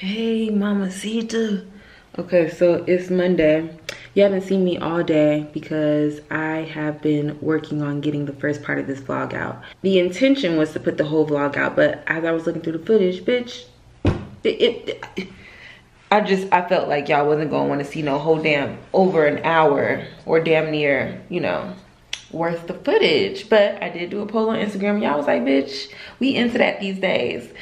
Hey, Mamacita. Okay, so it's Monday. You haven't seen me all day because I have been working on getting the first part of this vlog out. The intention was to put the whole vlog out, but as I was looking through the footage, bitch, it, it, I just, I felt like y'all wasn't gonna wanna see no whole damn over an hour or damn near, you know, worth the footage. But I did do a poll on Instagram. Y'all was like, bitch, we into that these days.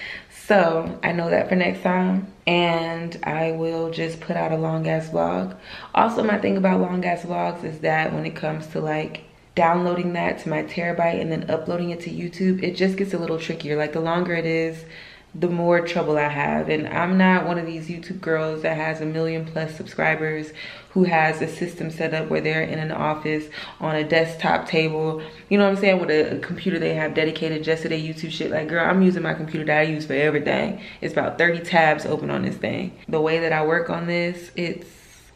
So I know that for next time and I will just put out a long ass vlog. Also, my thing about long ass vlogs is that when it comes to like downloading that to my terabyte and then uploading it to YouTube, it just gets a little trickier. Like the longer it is, the more trouble I have. And I'm not one of these YouTube girls that has a million plus subscribers who has a system set up where they're in an office on a desktop table, you know what I'm saying, with a, computer they have dedicated just to their YouTube shit. Like, girl, I'm using my computer that I use for everything. It's about 30 tabs open on this thing. The way that I work on this, it's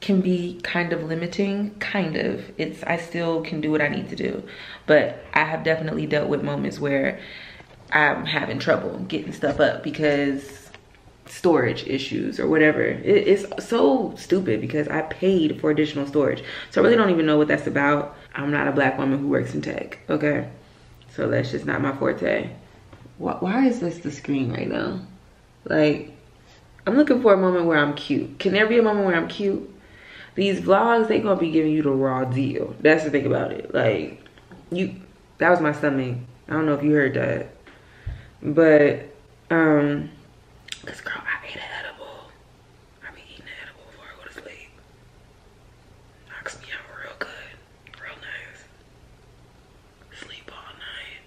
can be kind of limiting kind of it's i still can do what i need to do but i have definitely dealt with moments where I'm having trouble getting stuff up because storage issues or whatever. It, it's so stupid because I paid for additional storage. So I really don't even know what that's about. I'm not a black woman who works in tech, okay? So that's just not my forte. Why, why is this the screen right now? Like, I'm looking for a moment where I'm cute. Can there be a moment where I'm cute? These vlogs, they gonna be giving you the raw deal. That's the thing about it. Like, you, that was my stomach. I don't know if you heard that. But, um, cause girl, I ate an edible. I be eating an edible before I go to sleep. Knocks me out real good, real nice. Sleep all night.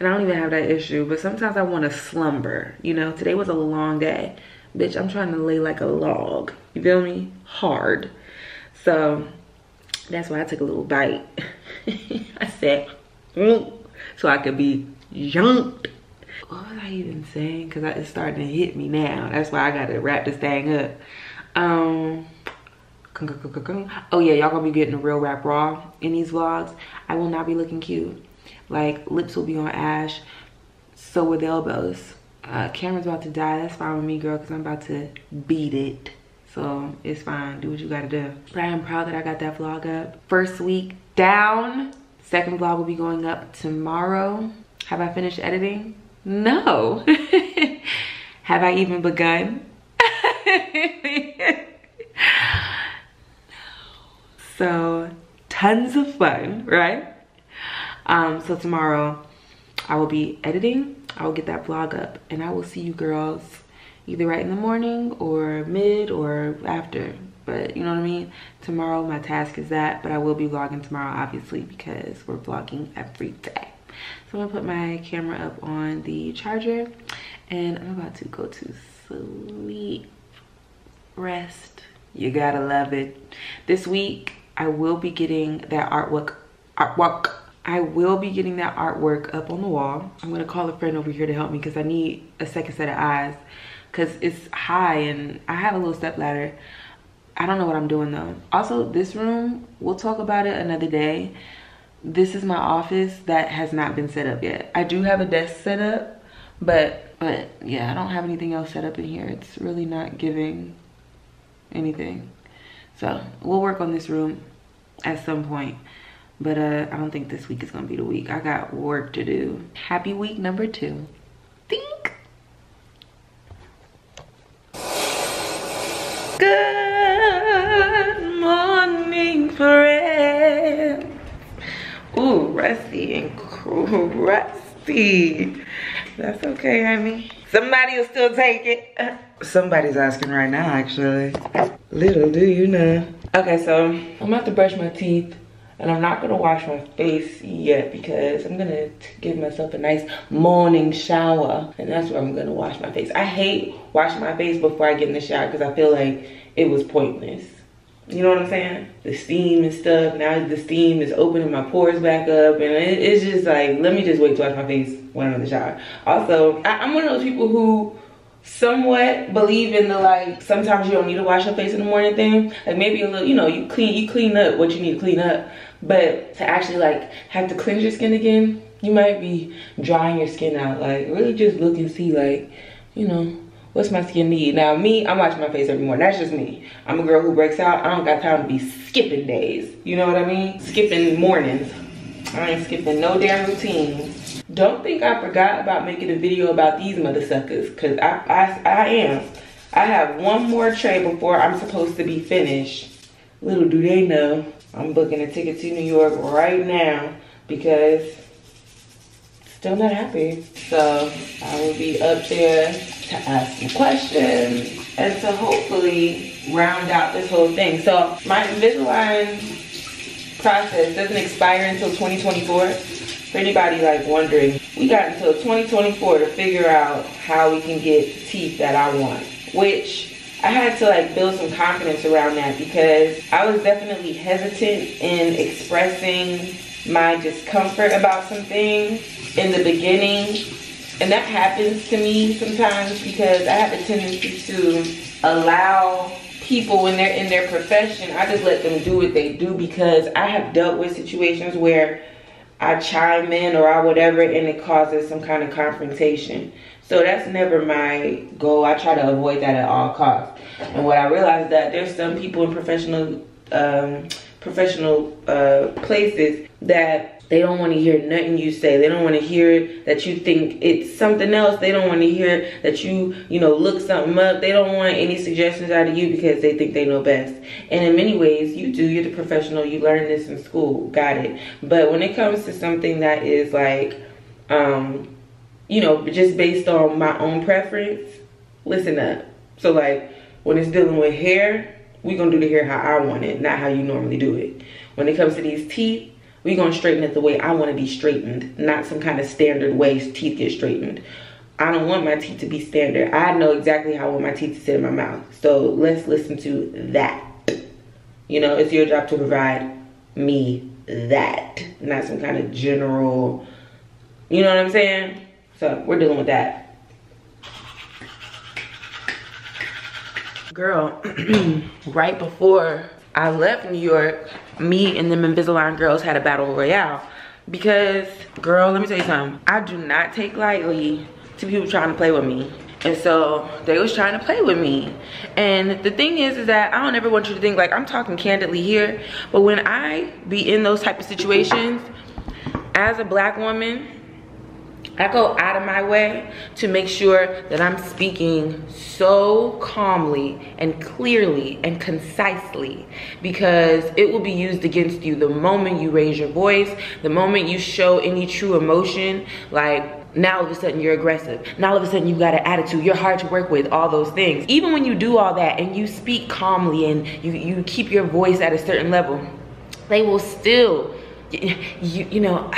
And I don't even have that issue, but sometimes I want to slumber. You know, today was a long day. Bitch, I'm trying to lay like a log. You feel me? Hard. So that's why I took a little bite. I said, mm, so I could be jumped what was I even saying? Because it's starting to hit me now. That's why I got to wrap this thing up. Um, oh yeah, y'all gonna be getting a real rap raw in these vlogs. I will not be looking cute. Like lips will be on ash. So with elbows. Uh, camera's about to die. That's fine with me, girl, because I'm about to beat it. So it's fine. Do what you gotta do. But I am proud that I got that vlog up. First week down. Second vlog will be going up tomorrow. Have I finished editing? No. Have I even begun? so tons of fun, right? Um, so tomorrow I will be editing. I will get that vlog up and I will see you girls either right in the morning or mid or after. But you know what I mean? Tomorrow my task is that, but I will be vlogging tomorrow obviously because we're vlogging every day. So I'm gonna put my camera up on the charger and I'm about to go to sleep, rest. You gotta love it. This week, I will be getting that artwork, artwork. I will be getting that artwork up on the wall. I'm gonna call a friend over here to help me because I need a second set of eyes because it's high and I have a little step ladder. I don't know what I'm doing though. Also, this room, we'll talk about it another day this is my office that has not been set up yet. I do have a desk set up, but but yeah, I don't have anything else set up in here. It's really not giving anything. So we'll work on this room at some point. But uh, I don't think this week is gonna be the week. I got work to do. Happy week number two. Think. Good morning, friend. Ooh, rusty and crusty. That's okay, honey. Somebody will still take it. Somebody's asking right now, actually. Little do you know. Okay, so I'm about to brush my teeth and I'm not gonna wash my face yet because I'm gonna give myself a nice morning shower and that's where I'm gonna wash my face. I hate washing my face before I get in the shower because I feel like it was pointless. You know what I'm saying? The steam and stuff. Now the steam is opening my pores back up. And it, it's just like, let me just wait to wash my face when I'm in the shower. Also, I, I'm one of those people who somewhat believe in the like, sometimes you don't need to wash your face in the morning thing. Like maybe a little, you know, you clean, you clean up what you need to clean up. But to actually like have to cleanse your skin again, you might be drying your skin out. Like really just look and see like, you know, what's my skin need? Now me, I'm washing my face every morning. That's just me. I'm a girl who breaks out. I don't got time to be skipping days. You know what I mean? Skipping mornings. I ain't skipping no damn routine. Don't think I forgot about making a video about these mother suckers, cause I, I, I am. I have one more tray before I'm supposed to be finished. Little do they know, I'm booking a ticket to New York right now because still not happy. So I will be up there to ask some questions and to hopefully round out this whole thing. So my Invisalign process doesn't expire until 2024. For anybody like wondering, we got until 2024 to figure out how we can get teeth that I want, which I had to like build some confidence around that because I was definitely hesitant in expressing my discomfort about some things in the beginning. And that happens to me sometimes because I have a tendency to allow people when they're in their profession, I just let them do what they do because I have dealt with situations where I chime in or I whatever and it causes some kind of confrontation. So that's never my goal. I try to avoid that at all costs. And what I realized that there's some people in professional um, professional uh, places that they don't want to hear nothing you say. They don't want to hear that you think it's something else. They don't want to hear that you, you know, look something up. They don't want any suggestions out of you because they think they know best. And in many ways, you do. You're the professional. You learn this in school. Got it. But when it comes to something that is like, um, you know, just based on my own preference, listen up. So like when it's dealing with hair, we're gonna do the hair how I want it, not how you normally do it. When it comes to these teeth, we're gonna straighten it the way I wanna be straightened, not some kind of standard way teeth get straightened. I don't want my teeth to be standard. I know exactly how I want my teeth to sit in my mouth. So let's listen to that. You know, it's your job to provide me that, not some kind of general, you know what I'm saying? So we're dealing with that. Girl, right before I left New York, me and them Invisalign girls had a battle royale. Because, girl, let me tell you something. I do not take lightly to people trying to play with me. And so they was trying to play with me. And the thing is, is that I don't ever want you to think like I'm talking candidly here. But when I be in those type of situations, as a black woman, I go out of my way to make sure that I'm speaking so calmly and clearly and concisely because it will be used against you the moment you raise your voice, the moment you show any true emotion, like now all of a sudden you're aggressive. Now all of a sudden you've got an attitude. You're hard to work with, all those things. Even when you do all that and you speak calmly and you, you keep your voice at a certain level, they will still, you, you, you know,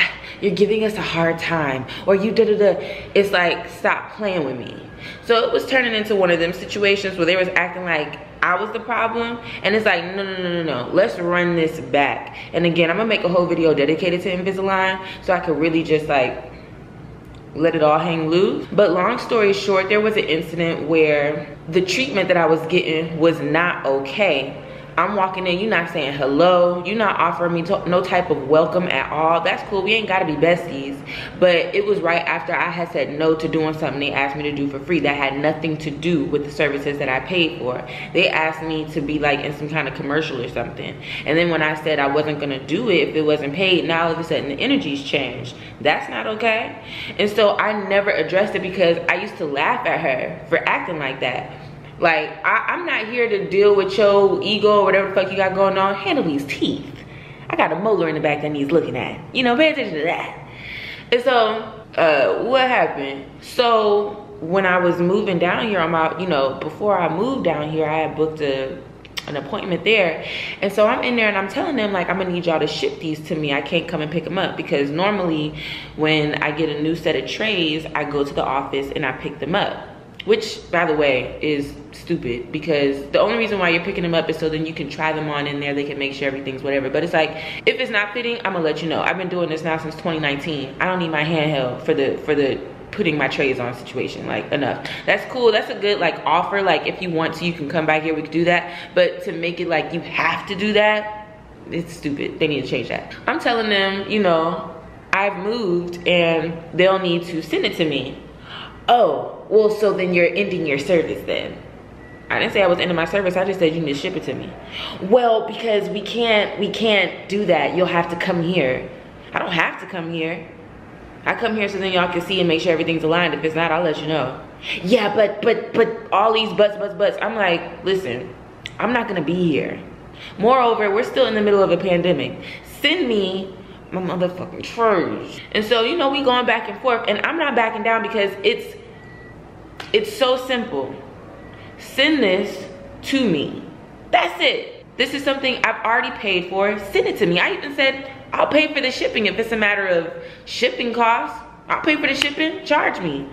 you're giving us a hard time. Or you da da da. It's like stop playing with me. So it was turning into one of them situations where they was acting like I was the problem. And it's like no no no no no. Let's run this back. And again I'm gonna make a whole video dedicated to Invisalign so I could really just like let it all hang loose. But long story short there was an incident where the treatment that I was getting was not okay I'm walking in, you're not saying hello, you're not offering me no type of welcome at all. That's cool, we ain't gotta be besties. But it was right after I had said no to doing something they asked me to do for free that had nothing to do with the services that I paid for. They asked me to be like in some kind of commercial or something. And then when I said I wasn't gonna do it if it wasn't paid, now all of a sudden the energy's changed. That's not okay. And so I never addressed it because I used to laugh at her for acting like that. Like, I, am not here to deal with your ego or whatever the fuck you got going on. Handle these teeth. I got a molar in the back that needs looking at. You know, pay attention to that. And so, uh, what happened? So, when I was moving down here, I'm out, you know, before I moved down here, I had booked a an appointment there and so i'm in there and i'm telling them like i'm gonna need y'all to ship these to me i can't come and pick them up because normally when i get a new set of trays i go to the office and i pick them up which by the way is stupid because the only reason why you're picking them up is so then you can try them on in there. They can make sure everything's whatever. But it's like if it's not fitting i'm gonna let you know. I've been doing this now since 2019 i don't need my handheld for the for the putting my trays on situation like enough. That's cool. That's a good like offer. Like if you want to you can come back here. We could do that. But to make it like you have to do that it's stupid. They need to change that. I'm telling them you know i've moved and they'll need to send it to me. Oh well, so then you're ending your service then. I didn't say I was ending my service. I just said you need to ship it to me. Well, because we can't, we can't do that. You'll have to come here. I don't have to come here. I come here so then y'all can see and make sure everything's aligned. If it's not, I'll let you know. Yeah, but, but, but all these buts, buts, buts. I'm like, listen, I'm not gonna be here. Moreover, we're still in the middle of a pandemic. Send me my motherfucking trays. And so, you know, we going back and forth and I'm not backing down because it's, it's so simple. Send this to me. That's it. This is something I've already paid for. Send it to me. I even said, I'll pay for the shipping if it's a matter of shipping costs. I'll pay for the shipping, charge me.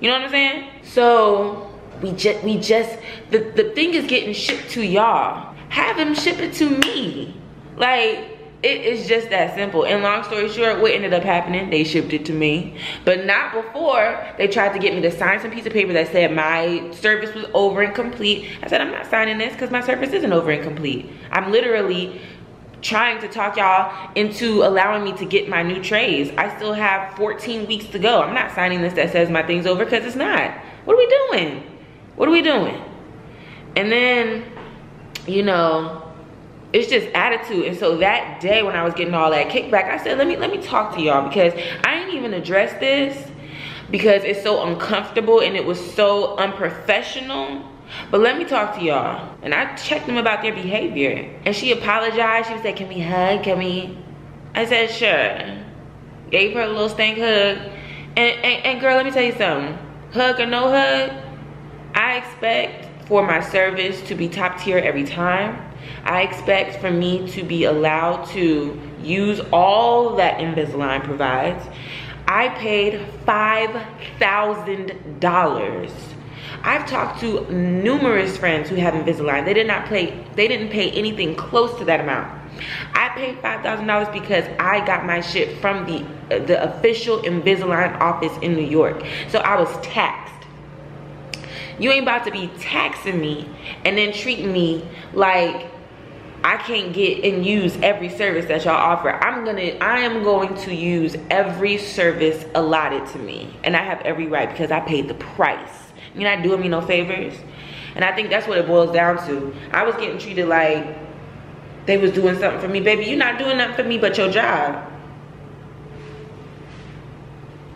You know what I'm saying? So we just we just the, the thing is getting shipped to y'all. Have him ship it to me. Like it is just that simple. And long story short, what ended up happening, they shipped it to me. But not before they tried to get me to sign some piece of paper that said my service was over and complete. I said, I'm not signing this because my service isn't over and complete. I'm literally trying to talk y'all into allowing me to get my new trays. I still have 14 weeks to go. I'm not signing this that says my thing's over because it's not. What are we doing? What are we doing? And then, you know, it's just attitude. And so that day when I was getting all that kickback, I said, let me let me talk to y'all because I ain't even addressed this because it's so uncomfortable and it was so unprofessional. But let me talk to y'all. And I checked them about their behavior. And she apologized. She said, can we hug? Can we? I said, sure. Gave her a little stank hug. And, and, and girl, let me tell you something. Hug or no hug, I expect for my service to be top tier every time. I expect for me to be allowed to use all that Invisalign provides. I paid $5,000. I've talked to numerous friends who have Invisalign. They did not pay, they didn't pay anything close to that amount. I paid $5,000 because I got my shit from the, the official Invisalign office in New York. So I was taxed. You ain't about to be taxing me and then treating me like I can't get and use every service that y'all offer. I'm gonna, I am going to use every service allotted to me. And I have every right because I paid the price. You're not doing me no favors. And I think that's what it boils down to. I was getting treated like they was doing something for me. Baby, you're not doing nothing for me but your job.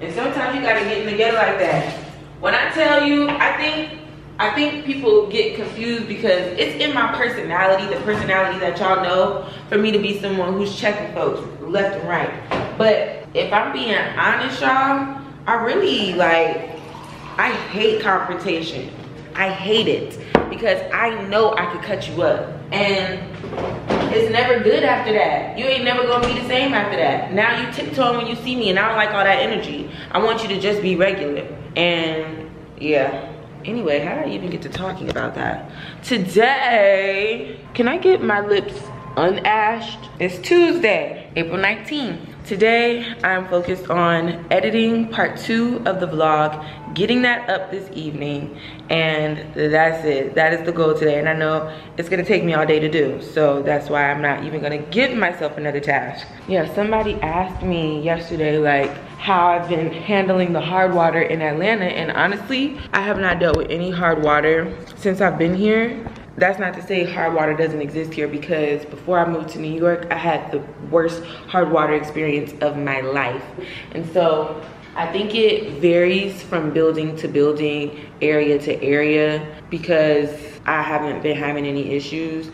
And sometimes you gotta get in together like that. When I tell you, I think I think people get confused because it's in my personality, the personality that y'all know, for me to be someone who's checking folks left and right. But if I'm being honest, y'all, I really like, I hate confrontation. I hate it because I know I could cut you up. And it's never good after that. You ain't never gonna be the same after that. Now you tiptoeing when you see me and I don't like all that energy. I want you to just be regular. And yeah. Anyway, how did I even get to talking about that? Today, can I get my lips unashed? It's Tuesday, April 19th. Today, I'm focused on editing part two of the vlog, getting that up this evening, and that's it. That is the goal today, and I know it's gonna take me all day to do, so that's why I'm not even gonna give myself another task. Yeah, somebody asked me yesterday, like, how I've been handling the hard water in Atlanta, and honestly, I have not dealt with any hard water since I've been here that's not to say hard water doesn't exist here because before I moved to New York, I had the worst hard water experience of my life. And so I think it varies from building to building, area to area, because I haven't been having any issues.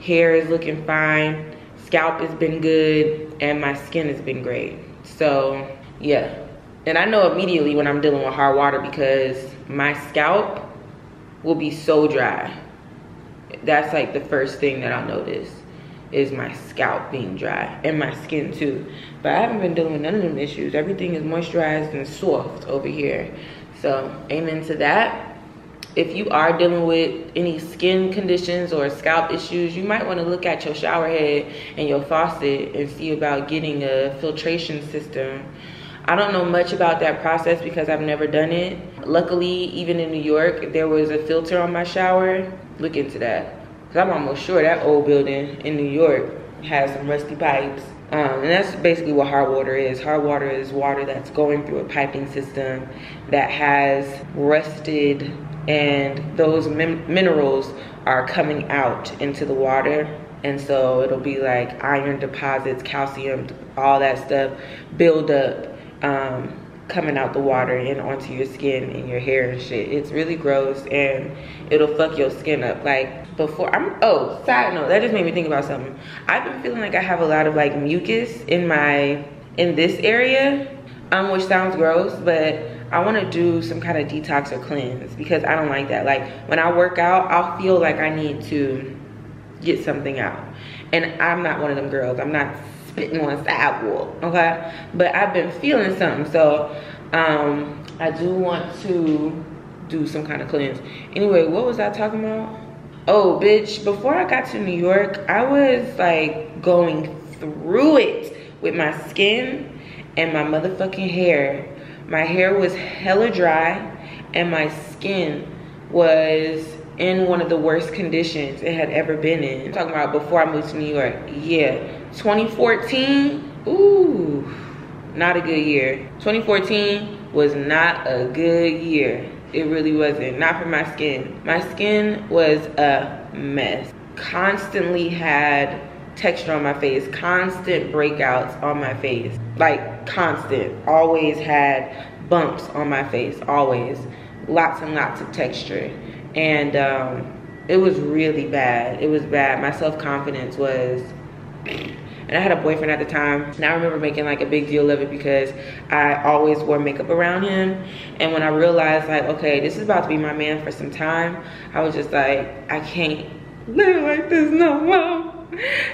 Hair is looking fine, scalp has been good, and my skin has been great. So yeah. And I know immediately when I'm dealing with hard water because my scalp will be so dry that's like the first thing that I'll notice is my scalp being dry and my skin too. But I haven't been dealing with none of them issues. Everything is moisturized and soft over here. So amen to that. If you are dealing with any skin conditions or scalp issues, you might want to look at your shower head and your faucet and see about getting a filtration system. I don't know much about that process because I've never done it. Luckily, even in New York, there was a filter on my shower look into that. Cause I'm almost sure that old building in New York has some rusty pipes. Um, and that's basically what hard water is. Hard water is water that's going through a piping system that has rusted and those minerals are coming out into the water. And so it'll be like iron deposits, calcium, all that stuff build up um, coming out the water and onto your skin and your hair and shit. It's really gross and it'll fuck your skin up. Like before, I'm, oh, side note, that just made me think about something. I've been feeling like I have a lot of like mucus in my, in this area, um, which sounds gross, but I wanna do some kind of detox or cleanse because I don't like that. Like when I work out, I'll feel like I need to get something out. And I'm not one of them girls. I'm not spitting on sidewalk, okay? But I've been feeling something, so um, I do want to do some kind of cleanse. Anyway, what was I talking about? Oh, bitch, before I got to New York, I was like going through it with my skin and my motherfucking hair. My hair was hella dry and my skin was in one of the worst conditions it had ever been in. I'm talking about before I moved to New York. Yeah, 2014, ooh, not a good year. 2014 was not a good year. It really wasn't, not for my skin. My skin was a mess. Constantly had texture on my face, constant breakouts on my face. Like constant, always had bumps on my face, always. Lots and lots of texture. And um, it was really bad. It was bad. My self-confidence was and I had a boyfriend at the time and I remember making like a big deal of it because I always wore makeup around him and when I realized like okay this is about to be my man for some time I was just like I can't live like this no more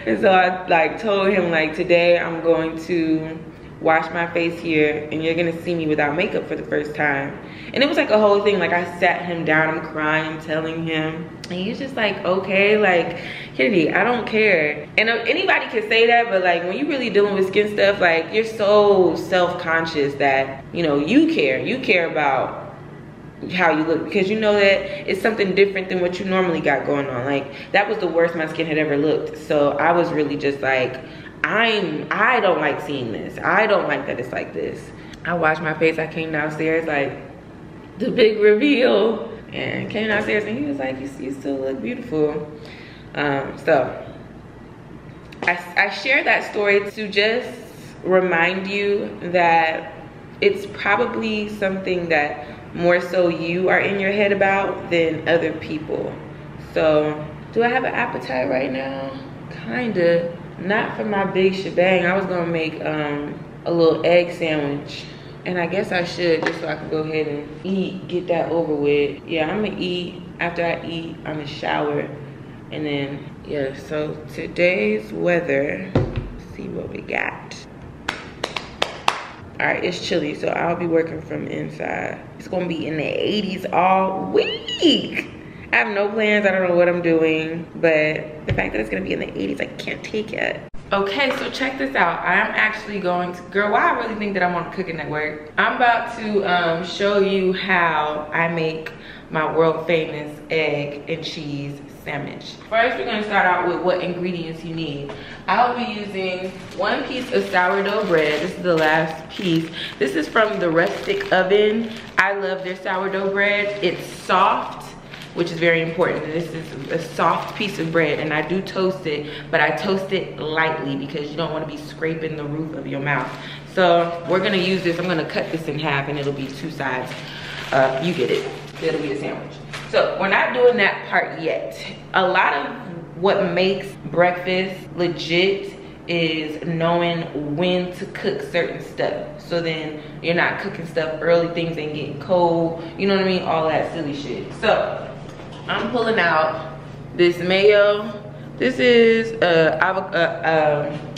and so I like told him like today I'm going to wash my face here and you're gonna see me without makeup for the first time. And it was like a whole thing. Like i sat him down. I'm crying telling him. And he's just like okay like kitty i don't care. And uh, anybody can say that but like when you're really dealing with skin stuff like you're so self-conscious that you know you care. You care about how you look. Because you know that it's something different than what you normally got going on. Like that was the worst my skin had ever looked. So i was really just like I'm, I don't like seeing this. I don't like that it's like this. I washed my face, I came downstairs like the big reveal and came downstairs and he was like, you, you still look beautiful. Um, so I, I share that story to just remind you that it's probably something that more so you are in your head about than other people. So do I have an appetite right now? Kinda. Not for my big shebang. I was gonna make um, a little egg sandwich. And I guess I should just so I can go ahead and eat, get that over with. Yeah, I'm gonna eat. After I eat, I'm gonna shower. And then, yeah, so today's weather, see what we got. All right, it's chilly, so I'll be working from inside. It's gonna be in the 80s all week. I have no plans. I don't know what I'm doing, but the fact that it's gonna be in the 80s, I can't take it. Okay, so check this out. I am actually going to, girl, why I really think that I'm on Cooking Network. I'm about to um, show you how I make my world famous egg and cheese sandwich. First, we're gonna start out with what ingredients you need. I'll be using one piece of sourdough bread. This is the last piece. This is from the Rustic Oven. I love their sourdough bread. It's soft which is very important. This is a soft piece of bread and I do toast it, but I toast it lightly because you don't wanna be scraping the roof of your mouth. So we're gonna use this, I'm gonna cut this in half and it'll be two sides. Uh, you get it, it'll be a sandwich. So we're not doing that part yet. A lot of what makes breakfast legit is knowing when to cook certain stuff. So then you're not cooking stuff early, things ain't getting cold, you know what I mean? All that silly shit. So I'm pulling out this mayo. This is uh, uh, um,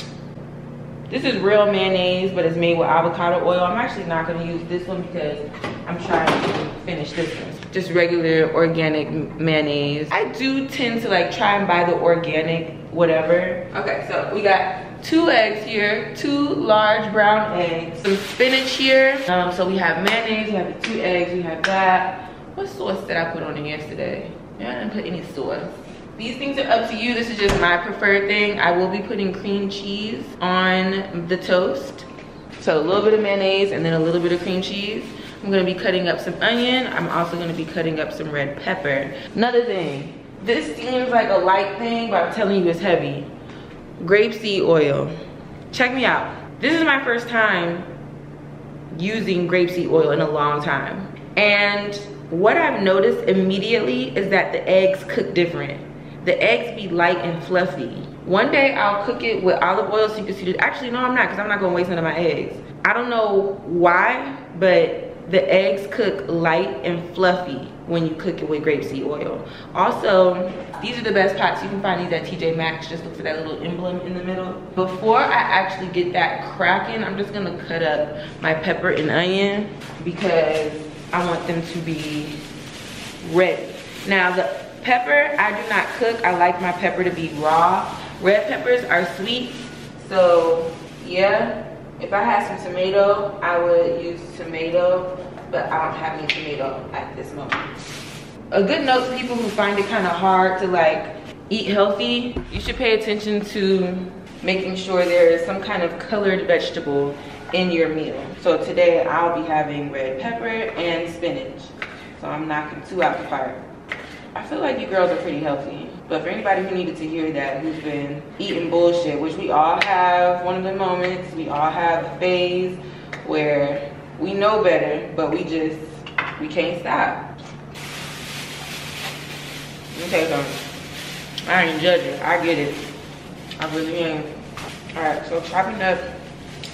this is real mayonnaise, but it's made with avocado oil. I'm actually not gonna use this one because I'm trying to finish this one. Just regular organic mayonnaise. I do tend to like try and buy the organic whatever. Okay, so we got two eggs here, two large brown eggs, some spinach here. Um, so we have mayonnaise, we have the two eggs, we have that. What sauce did I put on it yesterday? Yeah, I didn't put any sauce. These things are up to you. This is just my preferred thing. I will be putting cream cheese on the toast. So a little bit of mayonnaise and then a little bit of cream cheese. I'm gonna be cutting up some onion. I'm also gonna be cutting up some red pepper. Another thing, this seems like a light thing, but I'm telling you it's heavy. Grapeseed oil. Check me out. This is my first time using grapeseed oil in a long time. And what I've noticed immediately is that the eggs cook different the eggs be light and fluffy. One day I'll cook it with olive oil so you can see it. Actually, no, I'm not because I'm not gonna waste none of my eggs. I don't know why, but the eggs cook light and fluffy when you cook it with grapeseed oil. Also, these are the best pots. You can find these at TJ Maxx. Just look for that little emblem in the middle. Before I actually get that cracking, I'm just gonna cut up my pepper and onion because I want them to be ready. Now, the Pepper, I do not cook. I like my pepper to be raw. Red peppers are sweet, so yeah. If I had some tomato, I would use tomato, but I don't have any tomato at this moment. A good note to people who find it kind of hard to like eat healthy, you should pay attention to making sure there is some kind of colored vegetable in your meal. So today I'll be having red pepper and spinach. So I'm knocking two out the park. I feel like you girls are pretty healthy. But for anybody who needed to hear that, who's been eating bullshit, which we all have one of the moments, we all have a phase where we know better, but we just, we can't stop. Let me tell you something. I ain't judging, I get it. I really am. All right, so chopping up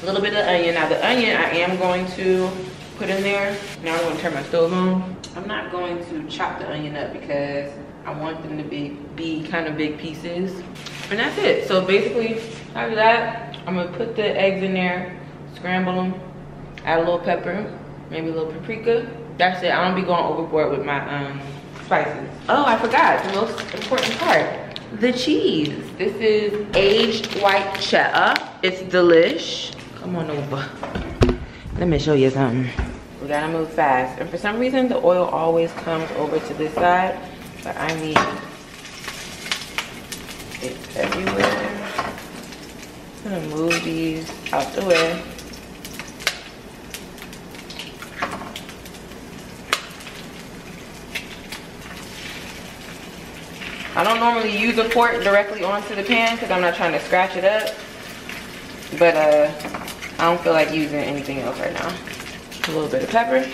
a little bit of onion. Now the onion I am going to put in there. Now I'm gonna turn my stove on. I'm not going to chop the onion up because I want them to be, be kind of big pieces. And that's it. So basically, after that, I'm gonna put the eggs in there, scramble them, add a little pepper, maybe a little paprika. That's it. I don't be going overboard with my um, spices. Oh, I forgot the most important part. The cheese. This is aged white cheddar. It's delish. Come on over. Let me show you something. We gotta move fast. And for some reason, the oil always comes over to this side, but I need it everywhere. I'm gonna move these out the way. I don't normally use a fork directly onto the pan because I'm not trying to scratch it up. But uh, I don't feel like using anything else right now a little bit of pepper.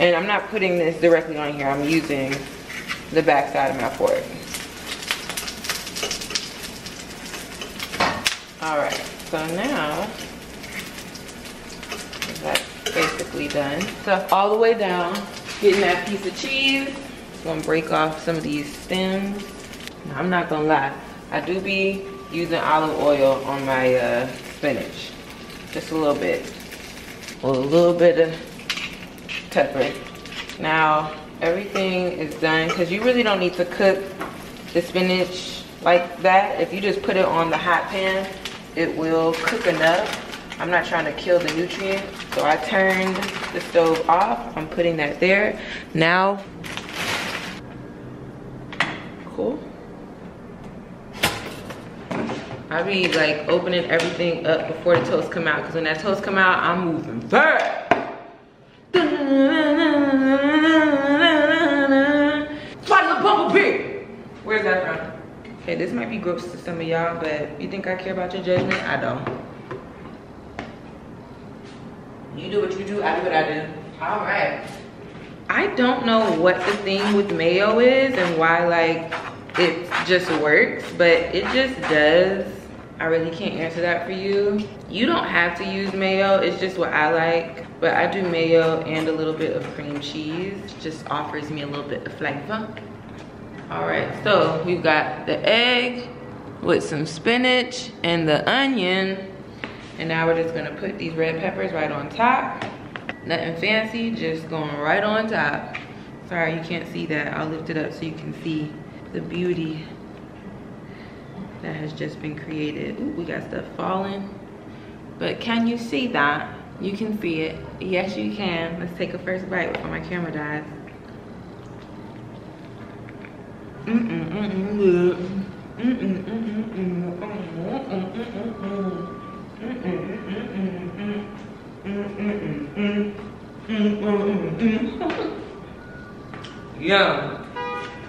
And I'm not putting this directly on here. I'm using the back side of my fork. All right, so now that's basically done. Stuff all the way down, getting that piece of cheese. Gonna break off some of these stems. Now, I'm not gonna lie, I do be using olive oil on my uh, spinach, just a little bit a little bit of pepper. Now, everything is done because you really don't need to cook the spinach like that. If you just put it on the hot pan, it will cook enough. I'm not trying to kill the nutrients. So I turned the stove off. I'm putting that there. Now, cool. I be like opening everything up before the toast come out because when that toast come out, I'm moving fast. Fly the bumblebee. Where's that from? Okay, this might be gross to some of y'all, but you think I care about your judgment? I don't. You do what you do, I do what I do. All right. I don't know what the thing with mayo is and why like it just works, but it just does. I really can't answer that for you. You don't have to use mayo, it's just what I like. But I do mayo and a little bit of cream cheese. It Just offers me a little bit of flavor. All right, so we've got the egg with some spinach and the onion. And now we're just gonna put these red peppers right on top. Nothing fancy, just going right on top. Sorry, you can't see that. I'll lift it up so you can see the beauty that has just been created. Ooh, we got stuff falling. But can you see that? You can see it. Yes, you can. Let's take a first bite before my camera dies. Mm-mm, mm-mm, good. Mm-mm, mm-mm, mm-mm, mm-mm, mm-mm, mm-mm, mm-mm, mm-mm, mm-mm, Yeah.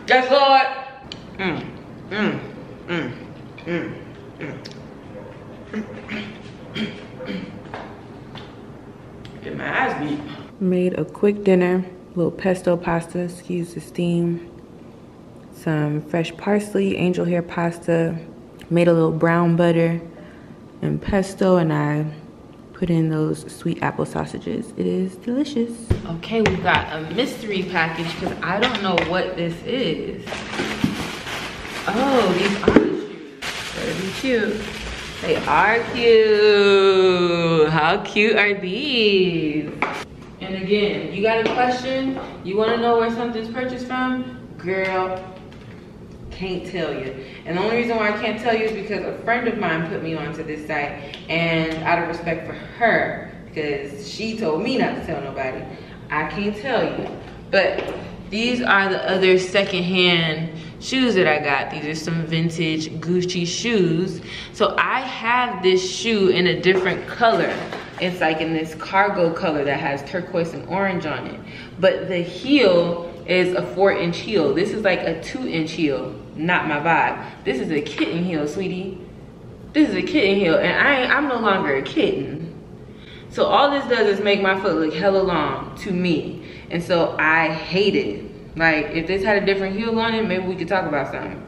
Guess what? Mm, mm, mm, mm, mm. Get my beat. Made a quick dinner, little pesto pasta, excuse the steam, some fresh parsley, angel hair pasta, made a little brown butter and pesto, and I put in those sweet apple sausages. It is delicious. Okay, we got a mystery package because I don't know what this is. Oh, these are the shoes. Very cute. They are cute. How cute are these? And again, you got a question? You wanna know where something's purchased from? Girl, can't tell you. And the only reason why I can't tell you is because a friend of mine put me onto this site and out of respect for her, because she told me not to tell nobody, I can't tell you. But these are the other secondhand shoes that I got. These are some vintage Gucci shoes. So I have this shoe in a different color. It's like in this cargo color that has turquoise and orange on it. But the heel is a four inch heel. This is like a two inch heel, not my vibe. This is a kitten heel, sweetie. This is a kitten heel and I I'm no longer a kitten. So all this does is make my foot look hella long to me. And so I hate it. Like if this had a different heel on it, maybe we could talk about something.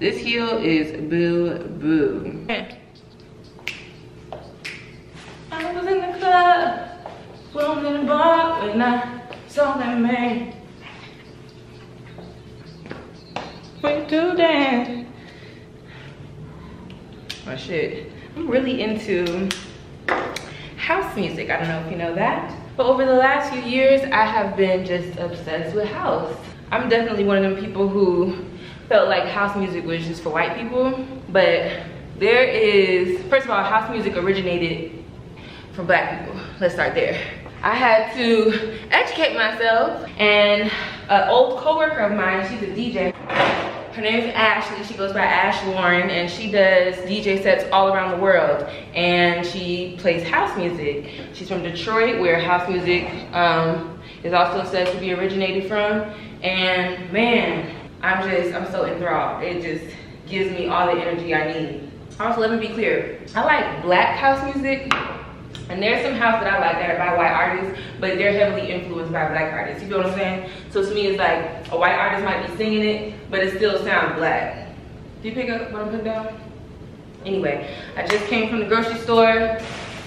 This heel is boo boo. I was in the club, swimming in the bar when I saw that man. We do dance. Oh shit, I'm really into house music. I don't know if you know that. But over the last few years, I have been just obsessed with house. I'm definitely one of them people who felt like house music was just for white people. But there is, first of all, house music originated from black people. Let's start there. I had to educate myself and an old coworker of mine, she's a DJ, her name is Ashley. She goes by Ash Lauren and she does DJ sets all around the world. And she plays house music. She's from Detroit where house music um, is also said to be originated from. And man, I'm just, I'm so enthralled. It just gives me all the energy I need. Also, let me be clear. I like black house music and there's some house that I like that are by white artists, but they're heavily influenced by black artists. You feel what I'm saying? So to me, it's like a white artist might be singing it, but it still sounds black. Do you pick up what I'm putting down? Anyway, I just came from the grocery store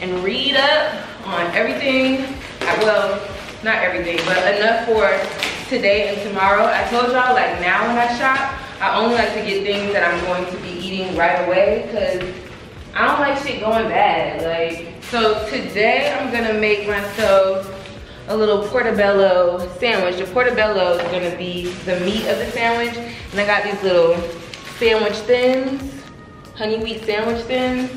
and read up on everything. I, well, not everything, but enough for today and tomorrow. I told y'all like now when I shop, I only like to get things that I'm going to be eating right away because I don't like shit going bad. Like so today I'm gonna make myself a little portobello sandwich. The portobello is gonna be the meat of the sandwich. And I got these little sandwich thins, honey wheat sandwich thins.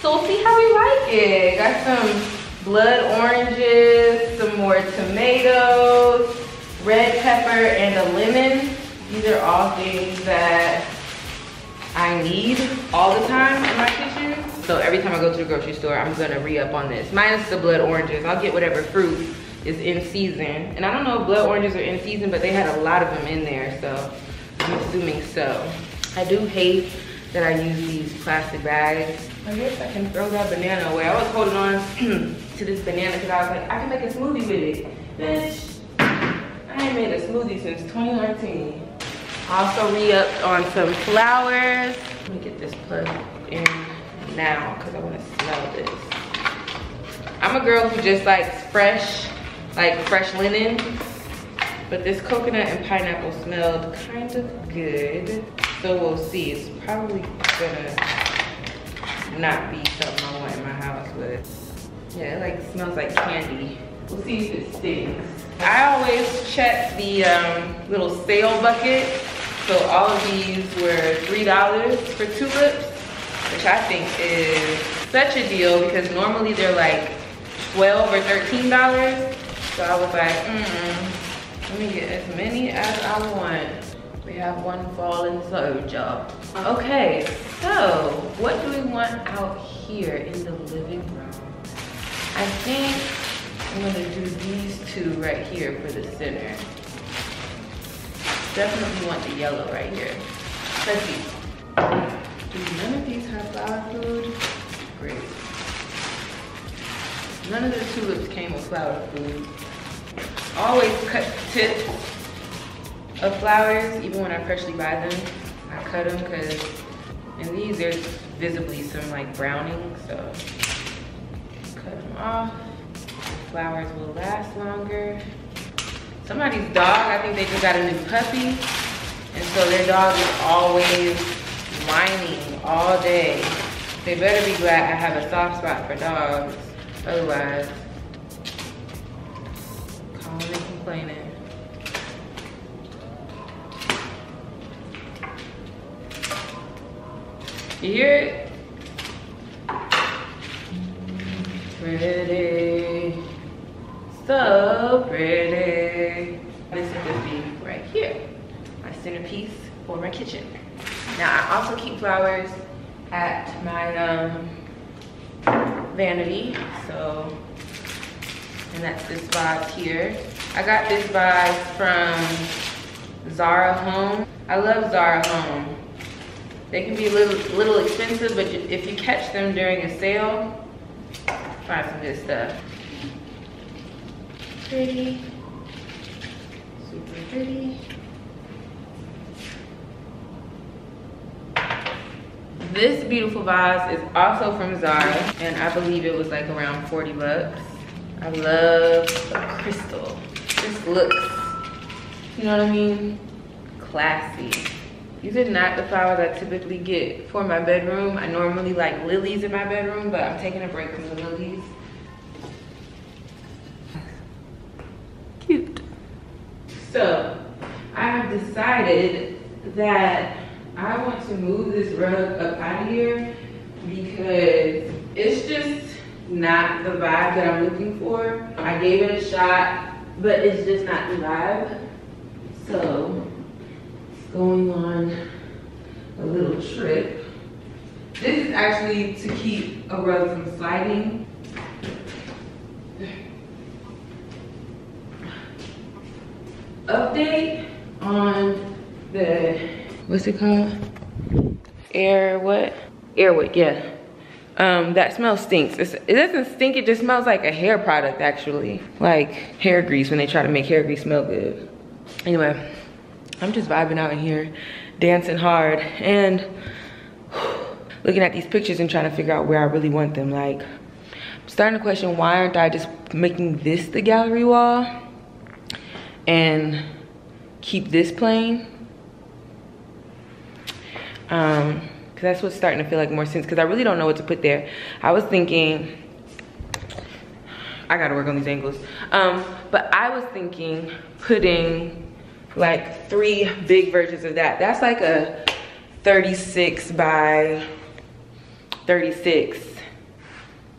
So we'll see how we like it. Got some blood oranges, some more tomatoes, red pepper, and a lemon. These are all things that I need all the time in my kitchen. So every time I go to the grocery store, I'm gonna re-up on this. Minus the blood oranges. I'll get whatever fruit is in season. And I don't know if blood oranges are in season, but they had a lot of them in there, so I'm assuming so. I do hate that I use these plastic bags. I guess I can throw that banana away. I was holding on to this banana because I was like, I can make a smoothie with it. Bitch, I ain't made a smoothie since 2019. Also re-upped on some flowers. Let me get this plugged in now because I want to smell this. I'm a girl who just likes fresh, like fresh linen. But this coconut and pineapple smelled kind of good. So we'll see. It's probably gonna not be something I want in my house, but yeah, it like smells like candy. We'll see if it stinks. I always check the um, little sale bucket. So all of these were $3 for tulips which I think is such a deal because normally they're like 12 or $13. So I was like, mm, let me get as many as I want. We We have one fallen soldier. Okay, so what do we want out here in the living room? I think I'm gonna do these two right here for the center. Definitely want the yellow right here. Let's see. Do none of these have flower food? Great. None of the tulips came with flower food. Always cut tips of flowers, even when I freshly buy them. I cut them because in these there's visibly some like browning, so cut them off. Flowers will last longer. Somebody's dog, I think they just got a new puppy, and so their dog is always whining all day. They better be glad I have a soft spot for dogs, otherwise, calling and complaining. You hear it? Pretty, so pretty. This would be right here, my centerpiece for my kitchen. Now I also keep flowers at my um, vanity, so, and that's this vase here. I got this vase from Zara Home. I love Zara Home. They can be a little, little expensive, but if you catch them during a sale, find some good stuff. Pretty, super pretty. This beautiful vase is also from Zara, and I believe it was like around 40 bucks. I love the crystal. This looks, you know what I mean? Classy. These are not the flowers I typically get for my bedroom. I normally like lilies in my bedroom, but I'm taking a break from the lilies. So, I have decided that I want to move this rug up out of here because it's just not the vibe that I'm looking for. I gave it a shot, but it's just not the vibe. So, it's going on a little trip. This is actually to keep a rug from sliding. Update on the, what's it called? Air what? Airwick, yeah. Um, that smell stinks. It's, it doesn't stink, it just smells like a hair product actually. Like hair grease when they try to make hair grease smell good. Anyway, I'm just vibing out in here, dancing hard, and looking at these pictures and trying to figure out where I really want them. Like, I'm starting to question why aren't I just making this the gallery wall and keep this plain? Um, cause that's what's starting to feel like more sense cause I really don't know what to put there. I was thinking, I gotta work on these angles. Um, but I was thinking putting like three big versions of that. That's like a 36 by 36.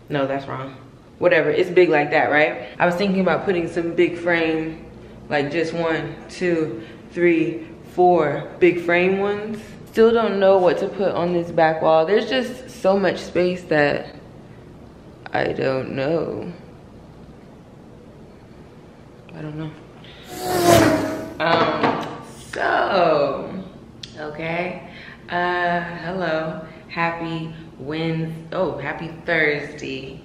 No, that's wrong. Whatever, it's big like that, right? I was thinking about putting some big frame, like just one, two, three, four big frame ones. Still don't know what to put on this back wall. There's just so much space that I don't know. I don't know. Um, so, okay. Uh, hello. Happy Wednesday. Oh, happy Thursday.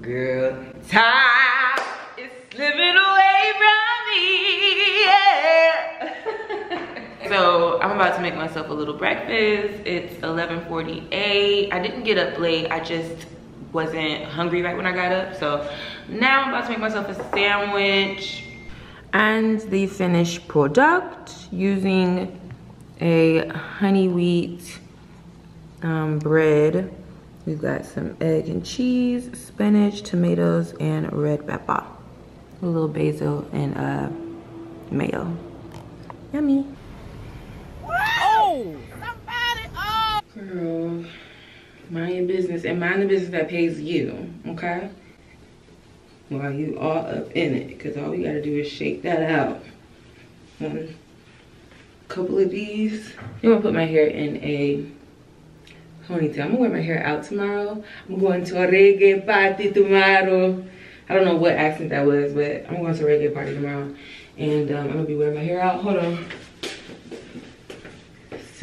Girl, time is slipping so, I'm about to make myself a little breakfast. It's 11.48. I didn't get up late. I just wasn't hungry right when I got up. So, now I'm about to make myself a sandwich and the finished product using a honey wheat um, bread. We've got some egg and cheese, spinach, tomatoes, and red pepper. A little basil and uh, mayo. Yummy. Oh! Girl, mind your business and mind the business that pays you, okay? while you all up in it because all we got to do is shake that out one couple of these. I'm gonna put my hair in a ponytail. I'm gonna wear my hair out tomorrow. I'm going to a reggae party tomorrow. I don't know what accent that was, but I'm going to a reggae party tomorrow. And um, I'm gonna be wearing my hair out. Hold on.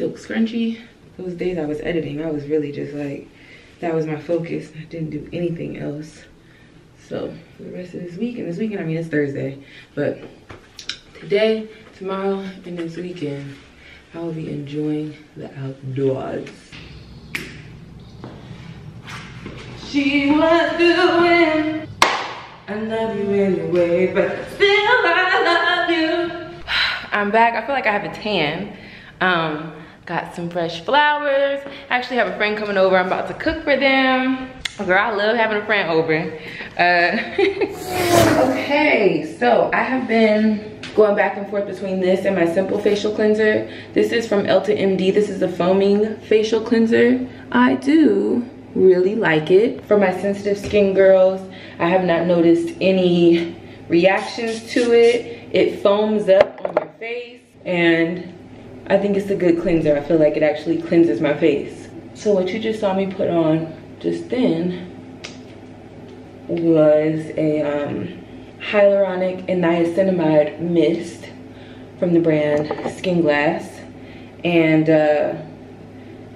Silk scrunchie. Those days I was editing, I was really just like, that was my focus. I didn't do anything else. So for the rest of this week and this weekend, I mean, it's Thursday, but today, tomorrow, and this weekend, I will be enjoying the outdoors. She was doing I love you anyway, but still I love you. I'm back. I feel like I have a tan. Um, got some fresh flowers. I actually have a friend coming over. I'm about to cook for them. Girl, I love having a friend over. Uh, okay, so I have been going back and forth between this and my simple facial cleanser. This is from EltaMD. This is a foaming facial cleanser. I do really like it. For my sensitive skin girls, I have not noticed any reactions to it. It foams up on your face and I think it's a good cleanser. I feel like it actually cleanses my face. So what you just saw me put on just then was a um, hyaluronic and niacinamide mist from the brand Skin Glass. And uh,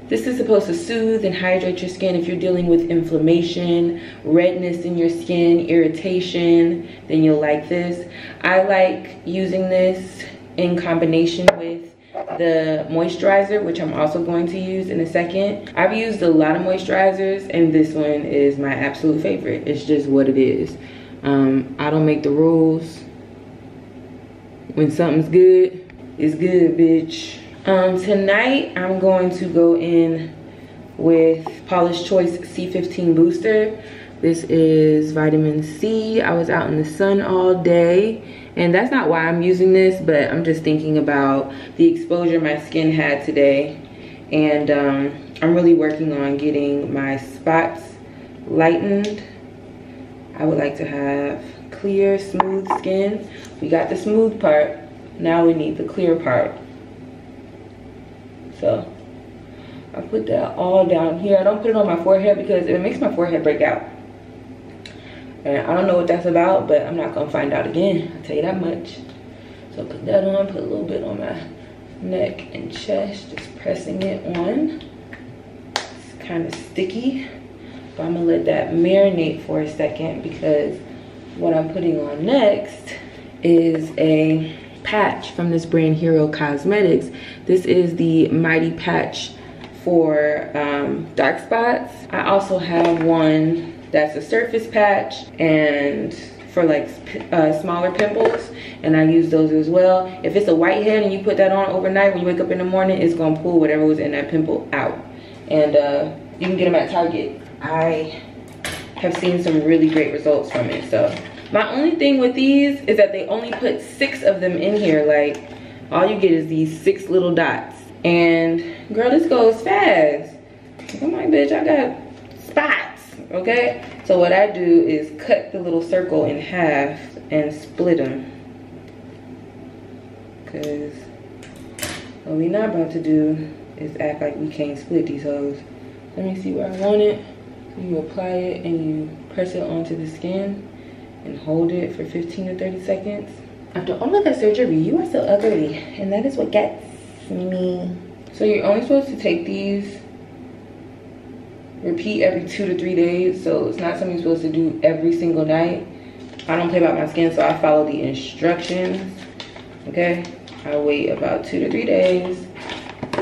this is supposed to soothe and hydrate your skin if you're dealing with inflammation, redness in your skin, irritation, then you'll like this. I like using this in combination with the moisturizer, which I'm also going to use in a second. I've used a lot of moisturizers and this one is my absolute favorite. It's just what it is. Um, I don't make the rules. When something's good, it's good, bitch. Um, tonight, I'm going to go in with Paula's Choice C15 Booster. This is vitamin C. I was out in the sun all day and that's not why I'm using this, but I'm just thinking about the exposure my skin had today. And um, I'm really working on getting my spots lightened. I would like to have clear, smooth skin. We got the smooth part. Now we need the clear part. So I put that all down here. I don't put it on my forehead because it makes my forehead break out. And I don't know what that's about, but I'm not gonna find out again. I'll tell you that much. So put that on, put a little bit on my neck and chest, just pressing it on. It's kind of sticky, but I'm gonna let that marinate for a second because what I'm putting on next is a patch from this brand Hero Cosmetics. This is the Mighty Patch for um, dark spots. I also have one that's a surface patch and for like uh, smaller pimples and I use those as well. If it's a whitehead and you put that on overnight when you wake up in the morning, it's gonna pull whatever was in that pimple out. And uh, you can get them at Target. I have seen some really great results from it. So my only thing with these is that they only put six of them in here. Like all you get is these six little dots. And girl, this goes fast. I'm like, bitch, I got spots, okay? So what I do is cut the little circle in half and split them. Cause what we're not about to do is act like we can't split these hoes. Let me see where I want it. You apply it and you press it onto the skin and hold it for 15 to 30 seconds. After all of that surgery, you are so ugly. And that is what gets me. So you're only supposed to take these, repeat every two to three days. So it's not something you're supposed to do every single night. I don't play about my skin, so I follow the instructions, okay? I wait about two to three days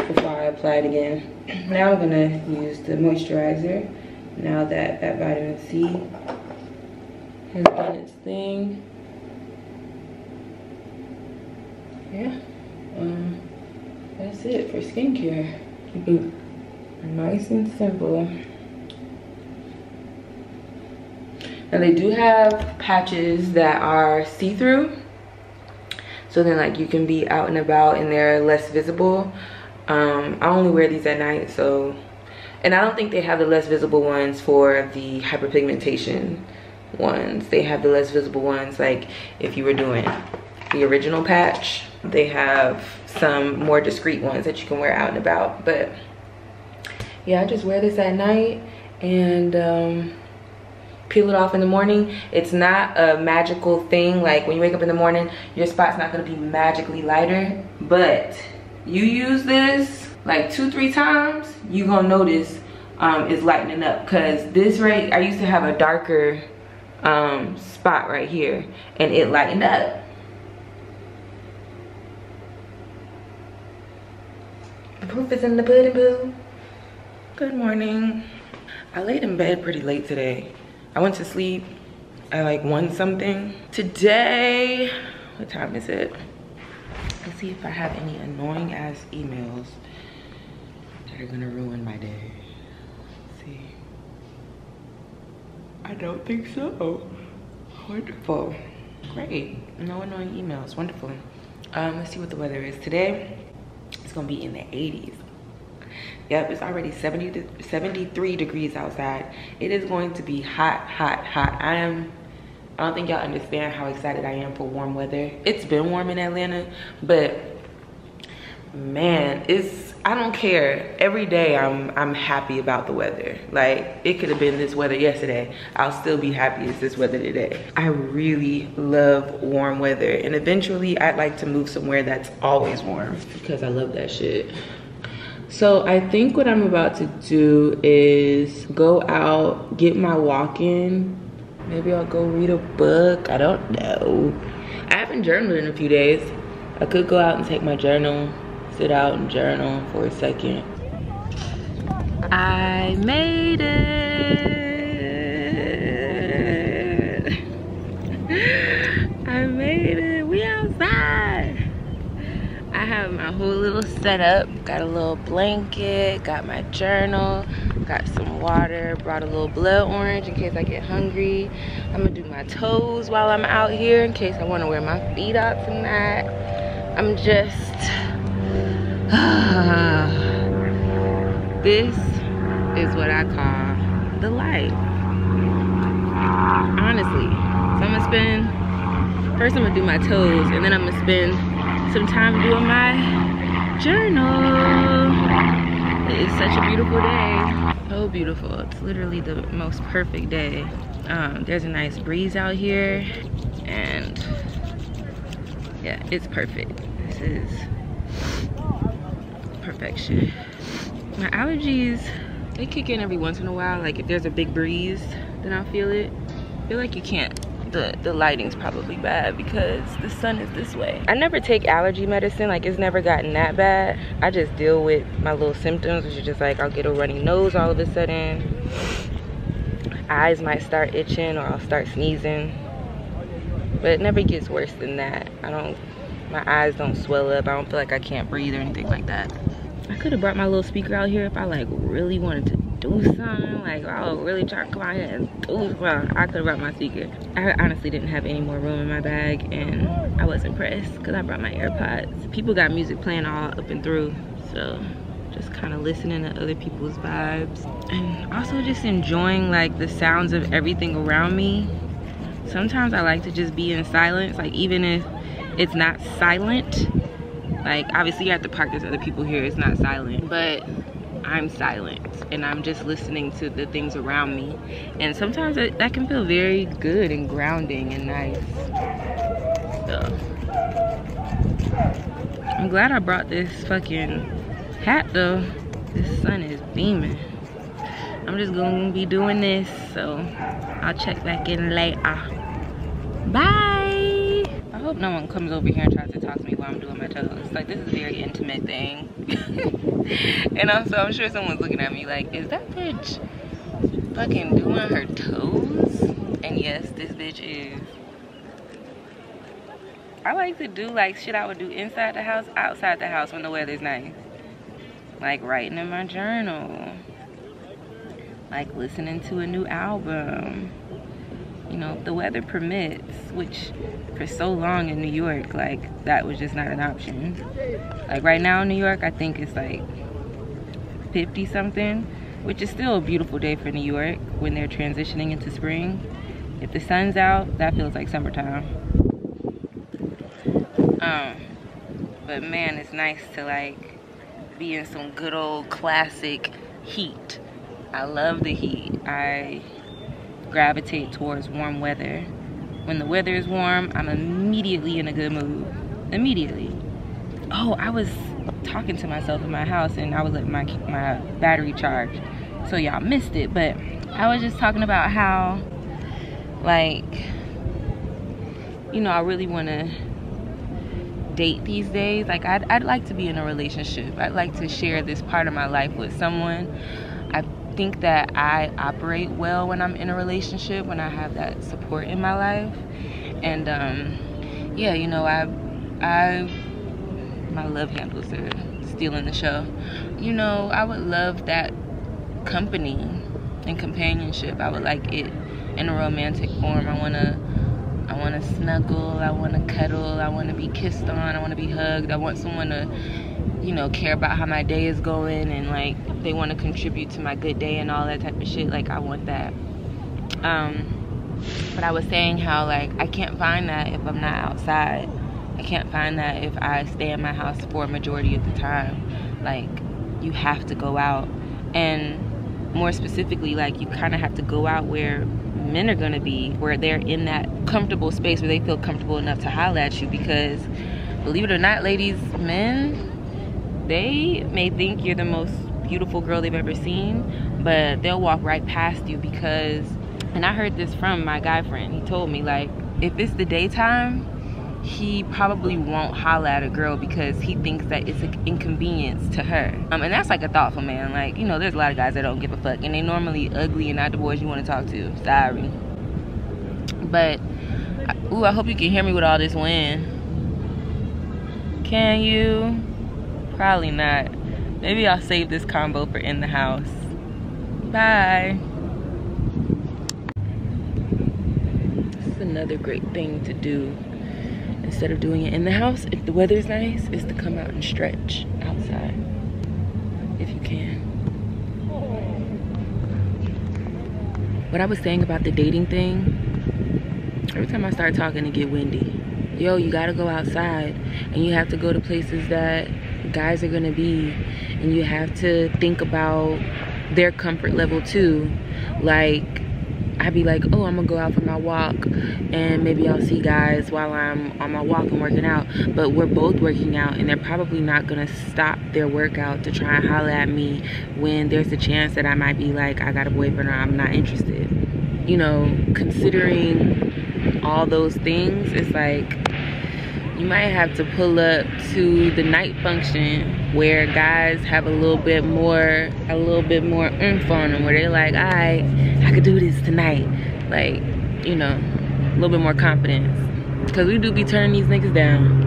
before I apply it again. Now I'm gonna use the moisturizer. Now that that vitamin C has done its thing. Yeah, um, that's it for skincare. Keep it nice and simple. Now they do have patches that are see-through. So then like you can be out and about and they're less visible. Um, I only wear these at night, so. And I don't think they have the less visible ones for the hyperpigmentation ones. They have the less visible ones like if you were doing the original patch. They have some more discreet ones that you can wear out and about. But yeah, I just wear this at night and um, peel it off in the morning. It's not a magical thing. Like when you wake up in the morning, your spot's not gonna be magically lighter. But you use this like two, three times, you gonna notice um, it's lightening up. Cause this right, I used to have a darker um, spot right here and it lightened up. The proof is in the pudding, boo. Good morning. I laid in bed pretty late today. I went to sleep at like one something. Today, what time is it? Let's see if I have any annoying ass emails that are gonna ruin my day. Let's see. I don't think so. Wonderful. Great. No annoying emails. Wonderful. Um, let's see what the weather is. Today, it's gonna be in the 80s. It's already 70 to 73 degrees outside. It is going to be hot, hot, hot. I am, I don't think y'all understand how excited I am for warm weather. It's been warm in Atlanta, but man, it's I don't care. Every day I'm I'm happy about the weather. Like it could have been this weather yesterday. I'll still be happy it's this weather today. I really love warm weather and eventually I'd like to move somewhere that's always warm because I love that shit. So I think what I'm about to do is go out, get my walk in. Maybe I'll go read a book. I don't know. I haven't journaled in a few days. I could go out and take my journal sit out and journal for a second. I made it. I made it. We outside. I have my whole little setup. Got a little blanket, got my journal, got some water, brought a little blood orange in case I get hungry. I'm gonna do my toes while I'm out here in case I wanna wear my feet out tonight. I'm just this is what I call the life. Honestly. So I'm gonna spend, first I'm gonna do my toes and then I'm gonna spend some time doing my journal. It's such a beautiful day. So beautiful. It's literally the most perfect day. Um, there's a nice breeze out here and yeah, it's perfect. This is perfection. My allergies, they kick in every once in a while. Like if there's a big breeze, then I'll feel it. I feel like you can't. The, the lighting's probably bad because the sun is this way. I never take allergy medicine, like it's never gotten that bad. I just deal with my little symptoms, which is just like I'll get a runny nose all of a sudden. Eyes might start itching or I'll start sneezing. But it never gets worse than that. I don't, my eyes don't swell up. I don't feel like I can't breathe or anything like that. I could have brought my little speaker out here if I like really wanted to do something. Like I was really trying to come out here and do well, I could have brought my speaker. I honestly didn't have any more room in my bag and I was impressed because I brought my AirPods. People got music playing all up and through. So just kind of listening to other people's vibes and also just enjoying like the sounds of everything around me. Sometimes I like to just be in silence, like even if it's not silent, like obviously at the park there's other people here it's not silent but i'm silent and i'm just listening to the things around me. And sometimes it, that can feel very good and grounding and nice. So i'm glad i brought this fucking hat though. This sun is beaming. I'm just gonna be doing this so i'll check back in later. Bye hope no one comes over here and tries to talk to me while I'm doing my toes. Like, this is a very intimate thing. and also, I'm sure someone's looking at me like, is that bitch fucking doing her toes? And yes, this bitch is. I like to do like shit I would do inside the house, outside the house when the weather's nice. Like writing in my journal. Like listening to a new album you know, the weather permits, which for so long in New York, like that was just not an option. Like right now in New York, I think it's like 50 something, which is still a beautiful day for New York when they're transitioning into spring. If the sun's out, that feels like summertime. Um, but man, it's nice to like be in some good old classic heat. I love the heat. I gravitate towards warm weather. When the weather is warm, I'm immediately in a good mood. Immediately. Oh, I was talking to myself in my house and I was letting my, my battery charge. So y'all missed it, but I was just talking about how like you know, I really want to date these days. Like, I'd, I'd like to be in a relationship. I'd like to share this part of my life with someone. Think that I operate well when I'm in a relationship, when I have that support in my life. And, um, yeah, you know, I, I, my love handles are stealing the show. You know, I would love that company and companionship. I would like it in a romantic form. I want to I want to snuggle. I want to cuddle. I want to be kissed on. I want to be hugged. I want someone to, you know, care about how my day is going and like they want to contribute to my good day and all that type of shit. Like I want that. Um, but I was saying how like I can't find that if I'm not outside. I can't find that if I stay in my house for a majority of the time. Like you have to go out and more specifically like you kind of have to go out where men are gonna be where they're in that comfortable space where they feel comfortable enough to holler at you because believe it or not ladies men they may think you're the most beautiful girl they've ever seen but they'll walk right past you because and i heard this from my guy friend he told me like if it's the daytime he probably won't holler at a girl because he thinks that it's an inconvenience to her. Um, and that's like a thoughtful man. Like, you know, there's a lot of guys that don't give a fuck. And they normally ugly and not the boys you want to talk to. Sorry. But, ooh, I hope you can hear me with all this wind. Can you? Probably not. Maybe I'll save this combo for in the house. Bye. This is another great thing to do instead of doing it in the house if the weather's nice is to come out and stretch outside if you can what i was saying about the dating thing every time i start talking it get windy yo you gotta go outside and you have to go to places that guys are gonna be and you have to think about their comfort level too like I'd be like, oh, I'm gonna go out for my walk and maybe I'll see guys while I'm on my walk and working out. But we're both working out and they're probably not gonna stop their workout to try and holler at me when there's a chance that I might be like, I got a boyfriend or I'm not interested. You know, considering all those things, it's like you might have to pull up to the night function where guys have a little bit more a little bit more oomph on them where they're like all right i could do this tonight. Like you know a little bit more confidence. Because we do be turning these niggas down.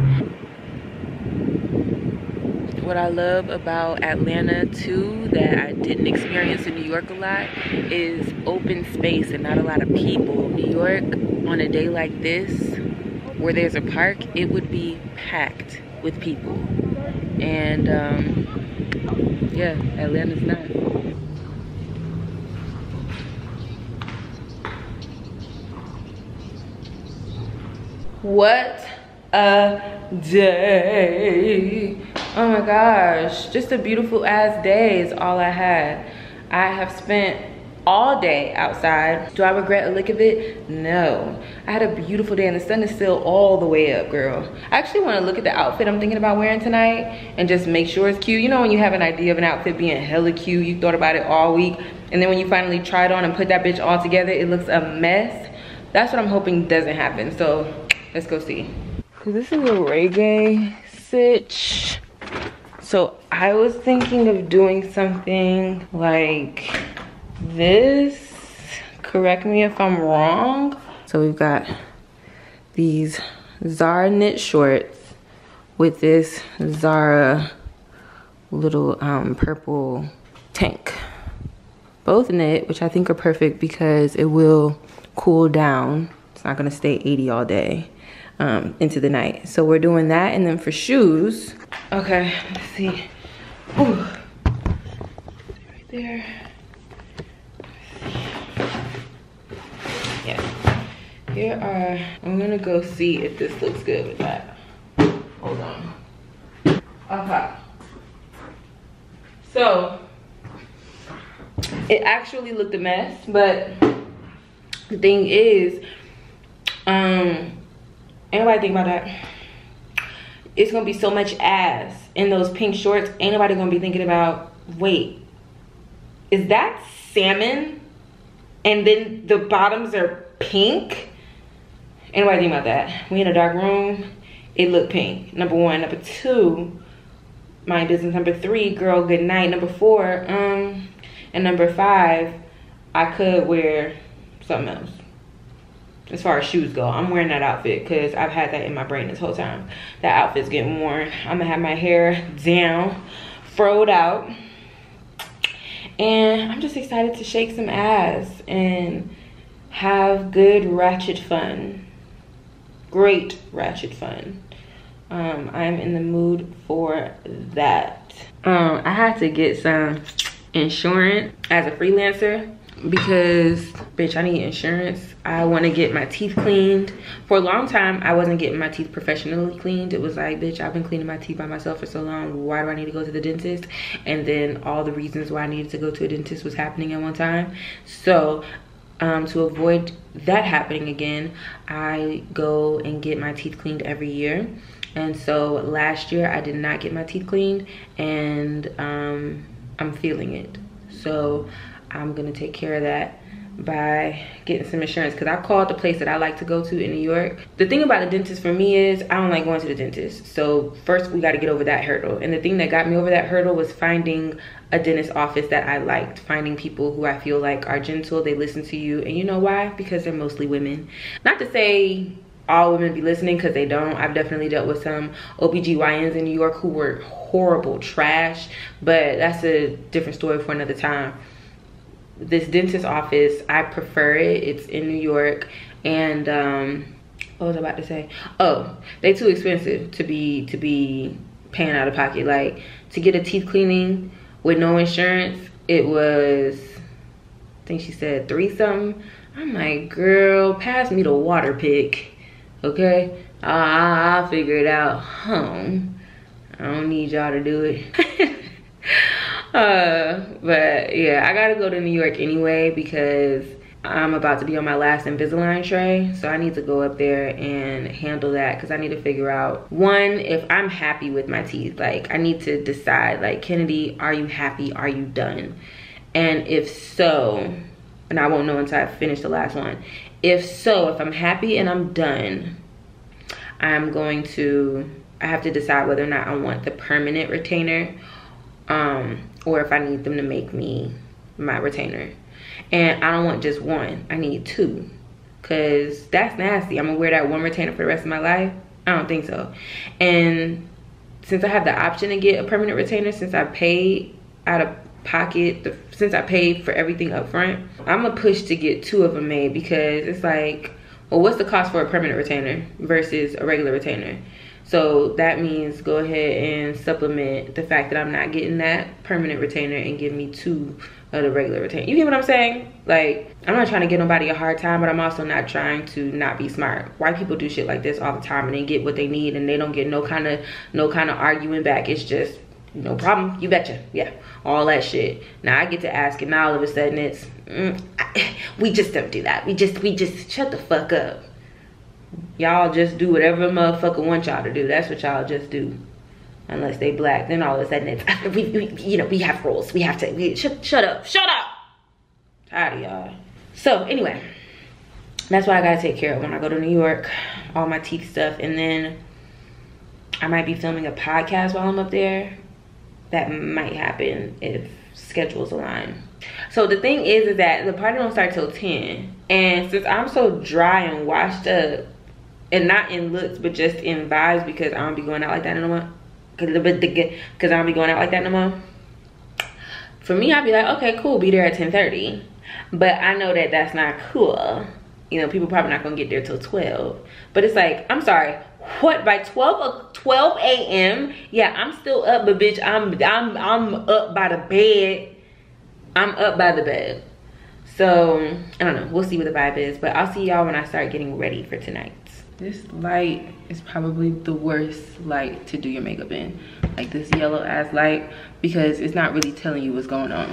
What I love about Atlanta too that I didn't experience in New York a lot is open space and not a lot of people. New York on a day like this where there's a park, it would be packed with people. And um, yeah, Atlanta's not. What a day. Oh my gosh, just a beautiful ass day is all I had. I have spent all day outside. Do I regret a lick of it? No. I had a beautiful day and the sun is still all the way up, girl. I actually wanna look at the outfit I'm thinking about wearing tonight and just make sure it's cute. You know when you have an idea of an outfit being hella cute, you thought about it all week, and then when you finally try it on and put that bitch all together, it looks a mess. That's what I'm hoping doesn't happen. So let's go see. This is a reggae sitch. So I was thinking of doing something like this correct me if i'm wrong so we've got these zara knit shorts with this zara little um, purple tank. Both knit which i think are perfect because it will cool down. It's not going to stay 80 all day um, into the night. So we're doing that and then for shoes okay let's see. Ooh. right there here are, I'm gonna go see if this looks good with that. Hold on. Okay. So it actually looked a mess, but the thing is, um, anybody think about that? It's gonna be so much ass in those pink shorts. Ain't nobody gonna be thinking about, wait, is that salmon? And then the bottoms are pink? Anybody think about that? We in a dark room, it looked pink. Number one. Number two, my business. Number three, girl, good night. Number four, um, and number five, I could wear something else. As far as shoes go, I'm wearing that outfit because I've had that in my brain this whole time. That outfit's getting worn. I'm gonna have my hair down, froed out. And I'm just excited to shake some ass and have good ratchet fun. Great ratchet fun. Um, I'm in the mood for that. Um, I had to get some insurance as a freelancer because bitch i need insurance. I want to get my teeth cleaned. For a long time i wasn't getting my teeth professionally cleaned. It was like bitch i've been cleaning my teeth by myself for so long. Why do i need to go to the dentist? And then all the reasons why i needed to go to a dentist was happening at one time. So um, to avoid that happening again i go and get my teeth cleaned every year. And so last year i did not get my teeth cleaned and um, i'm feeling it. So I'm gonna take care of that by getting some insurance because I called the place that I like to go to in New York. The thing about the dentist for me is I don't like going to the dentist. So first we got to get over that hurdle. And the thing that got me over that hurdle was finding a dentist office that I liked, finding people who I feel like are gentle, they listen to you. And you know why? Because they're mostly women. Not to say all women be listening because they don't. I've definitely dealt with some OBGYNs in New York who were horrible trash, but that's a different story for another time this dentist office i prefer it. It's in new york. And um what was i about to say? Oh they too expensive to be to be paying out of pocket. Like to get a teeth cleaning with no insurance it was i think she said three something i'm like girl pass me the water pick okay? I'll, I'll figure it out. Home i don't need y'all to do it uh, but yeah, I gotta go to New York anyway because I'm about to be on my last Invisalign tray. So I need to go up there and handle that because I need to figure out one, if I'm happy with my teeth. Like I need to decide like, Kennedy, are you happy? Are you done? And if so, and I won't know until I finish the last one. If so, if I'm happy and I'm done, I'm going to, I have to decide whether or not I want the permanent retainer um, or if I need them to make me my retainer. And I don't want just one, I need two. Cause that's nasty. I'm gonna wear that one retainer for the rest of my life. I don't think so. And since I have the option to get a permanent retainer, since I paid out of pocket, the, since I paid for everything up front, I'm gonna push to get two of them made because it's like, well, what's the cost for a permanent retainer versus a regular retainer? So that means go ahead and supplement the fact that I'm not getting that permanent retainer and give me two of the regular retainer. You get what I'm saying? Like, I'm not trying to give nobody a hard time, but I'm also not trying to not be smart. White people do shit like this all the time and they get what they need and they don't get no kind of no kind of arguing back. It's just no problem. You betcha. Yeah, all that shit. Now I get to ask, and now all of a sudden it's mm, I, we just don't do that. We just we just shut the fuck up y'all just do whatever motherfucker want y'all to do. That's what y'all just do. Unless they black, then all of a sudden it's, we, we, you know, we have rules. We have to, we, shut, shut up, shut up. Tired of y'all. So anyway, that's what I gotta take care of when I go to New York. All my teeth stuff. And then I might be filming a podcast while I'm up there. That might happen if schedules align. So the thing is, is that the party don't start till 10. And since I'm so dry and washed up, and not in looks but just in vibes because I don't be going out like that no more. Because I don't be going out like that no more. For me I'd be like okay cool be there at 10 30 but I know that that's not cool. You know people probably not gonna get there till 12 but it's like I'm sorry what by 12 uh, 12 a.m yeah I'm still up but bitch I'm I'm I'm up by the bed. I'm up by the bed. So I don't know. We'll see what the vibe is but I'll see y'all when I start getting ready for tonight this light is probably the worst light to do your makeup in like this yellow ass light because it's not really telling you what's going on.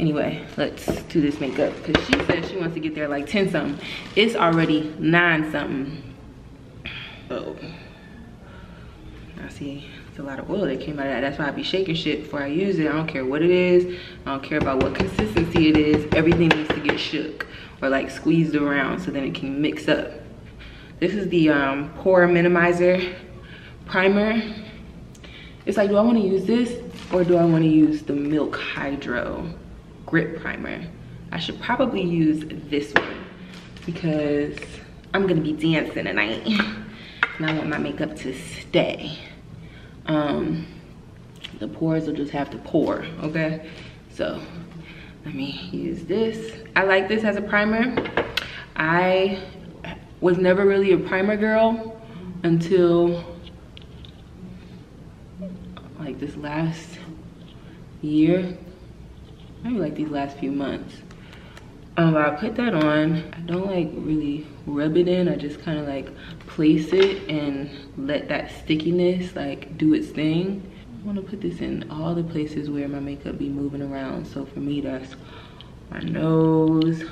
Anyway, let's do this makeup because she said she wants to get there like 10 something. It's already nine something. Oh, I see it's a lot of oil that came out of that. That's why I be shaking shit before I use it. I don't care what it is. I don't care about what consistency it is. Everything needs to get shook or like squeezed around so then it can mix up. This is the um, Pore Minimizer Primer. It's like, do I wanna use this or do I wanna use the Milk Hydro Grip Primer? I should probably use this one because I'm gonna be dancing tonight and I want my makeup to stay. Um, the pores will just have to pour, okay? So let me use this. I like this as a primer. I was never really a primer girl until like this last year, maybe like these last few months. Um, I put that on. I don't like really rub it in. I just kind of like place it and let that stickiness like do its thing. I want to put this in all the places where my makeup be moving around. So for me, that's my nose,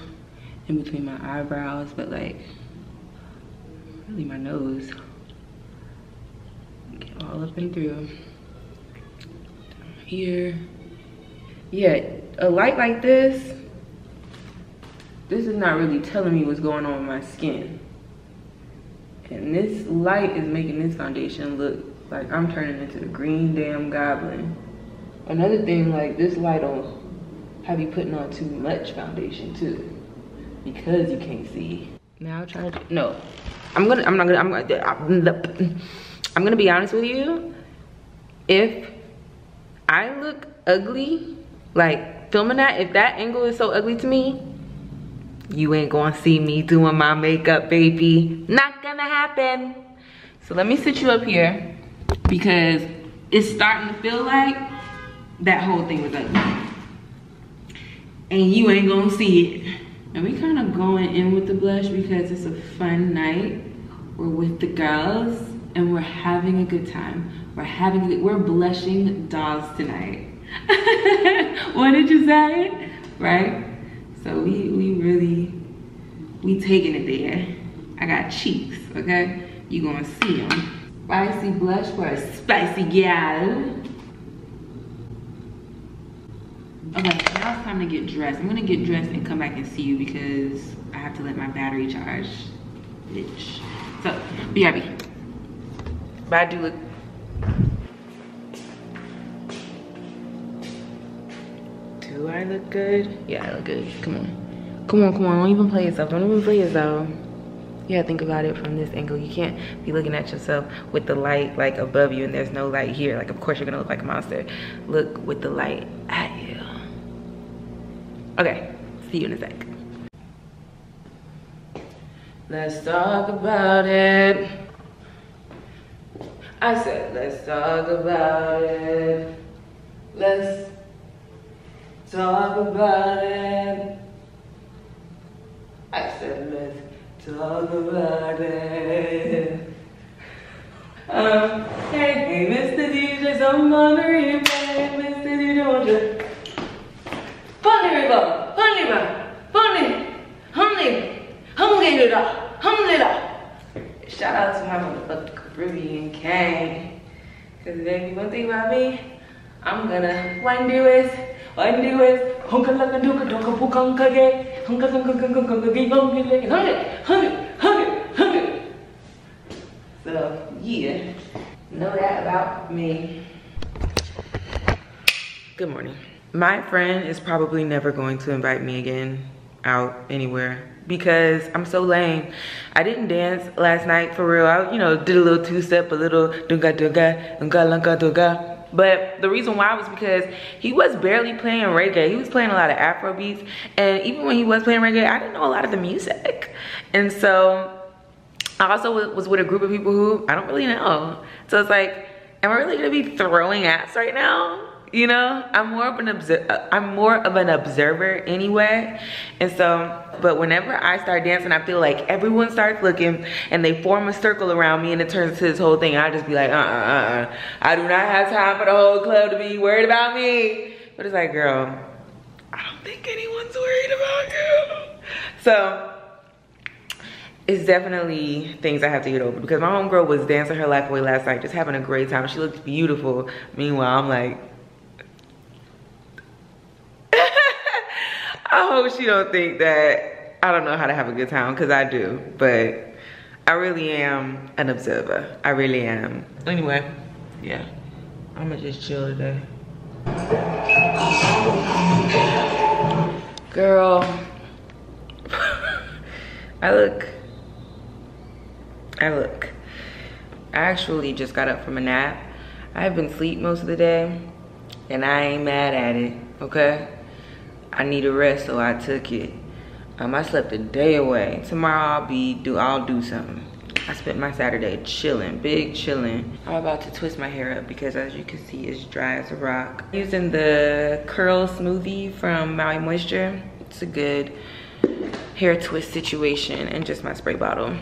in between my eyebrows, but like really my nose. Get all up and through. Down here. Yeah, a light like this this is not really telling me what's going on with my skin. And this light is making this foundation look like I'm turning into the green damn goblin. Another thing, like this light will have you putting on too much foundation too. Because you can't see. Now try to, no. I'm gonna, I'm not gonna, I'm gonna, I'm gonna be honest with you. If I look ugly, like filming that, if that angle is so ugly to me, you ain't gonna see me doing my makeup, baby. Not gonna happen. So let me sit you up here because it's starting to feel like that whole thing was ugly. And you ain't gonna see it. And we kind of going in with the blush because it's a fun night. We're with the girls and we're having a good time. We're having, we're blushing dolls tonight. what did you say? Right? So we, we really, we taking it there. I got cheeks, okay? You gonna see them. Spicy blush for a spicy gal. Okay, now it's time to get dressed. I'm gonna get dressed and come back and see you because I have to let my battery charge. Bitch. So, happy. But I do look Do I look good? Yeah, I look good. Come on. Come on, come on. Don't even play yourself. Don't even play yourself. Yeah, think about it from this angle. You can't be looking at yourself with the light like above you and there's no light here. Like, of course you're gonna look like a monster. Look with the light at you. Okay, see you in a sec. Let's talk about it. I said, let's talk about it. Let's talk about it. I said, let's talk about it. Um, hey, hey, Mr. DJ, I'm on the replay. Mr. DJ, Funny river, funny river, funny, honey, humlida, humlida. Shout out to my motherfucking Caribbean gang. Cause baby, one thing about me, I'm gonna one do is one do is honka laka duka duka pukanka ge honka honka honka honka ge honka ge honka honka honka honka. So yeah, know that about me. Good morning. My friend is probably never going to invite me again out anywhere because I'm so lame. I didn't dance last night for real. I, you know, did a little two-step, a little dunga dunga, dunga lunga dunga. But the reason why was because he was barely playing reggae. He was playing a lot of Afro beats. And even when he was playing reggae, I didn't know a lot of the music. And so I also was with a group of people who I don't really know. So it's like, am I really gonna be throwing ass right now? You know i'm more of an observer i'm more of an observer anyway and so but whenever i start dancing i feel like everyone starts looking and they form a circle around me and it turns to this whole thing i just be like uh uh uh, -uh. i do not have time for the whole club to be worried about me but it's like girl i don't think anyone's worried about you so it's definitely things I have to get over because my homegirl was dancing her life away last night, just having a great time. She looked beautiful. Meanwhile, I'm like, I hope she don't think that I don't know how to have a good time because I do, but I really am an observer. I really am. Anyway, yeah, I'm gonna just chill today. Girl, I look, I look. I actually just got up from a nap. I've been asleep most of the day and I ain't mad at it, okay? I need a rest, so I took it. Um, I slept a day away. Tomorrow I'll be do I'll do something. I spent my Saturday chilling, big chilling. I'm about to twist my hair up because as you can see, it's dry as a rock. Using the curl smoothie from Maui Moisture. It's a good hair twist situation and just my spray bottle.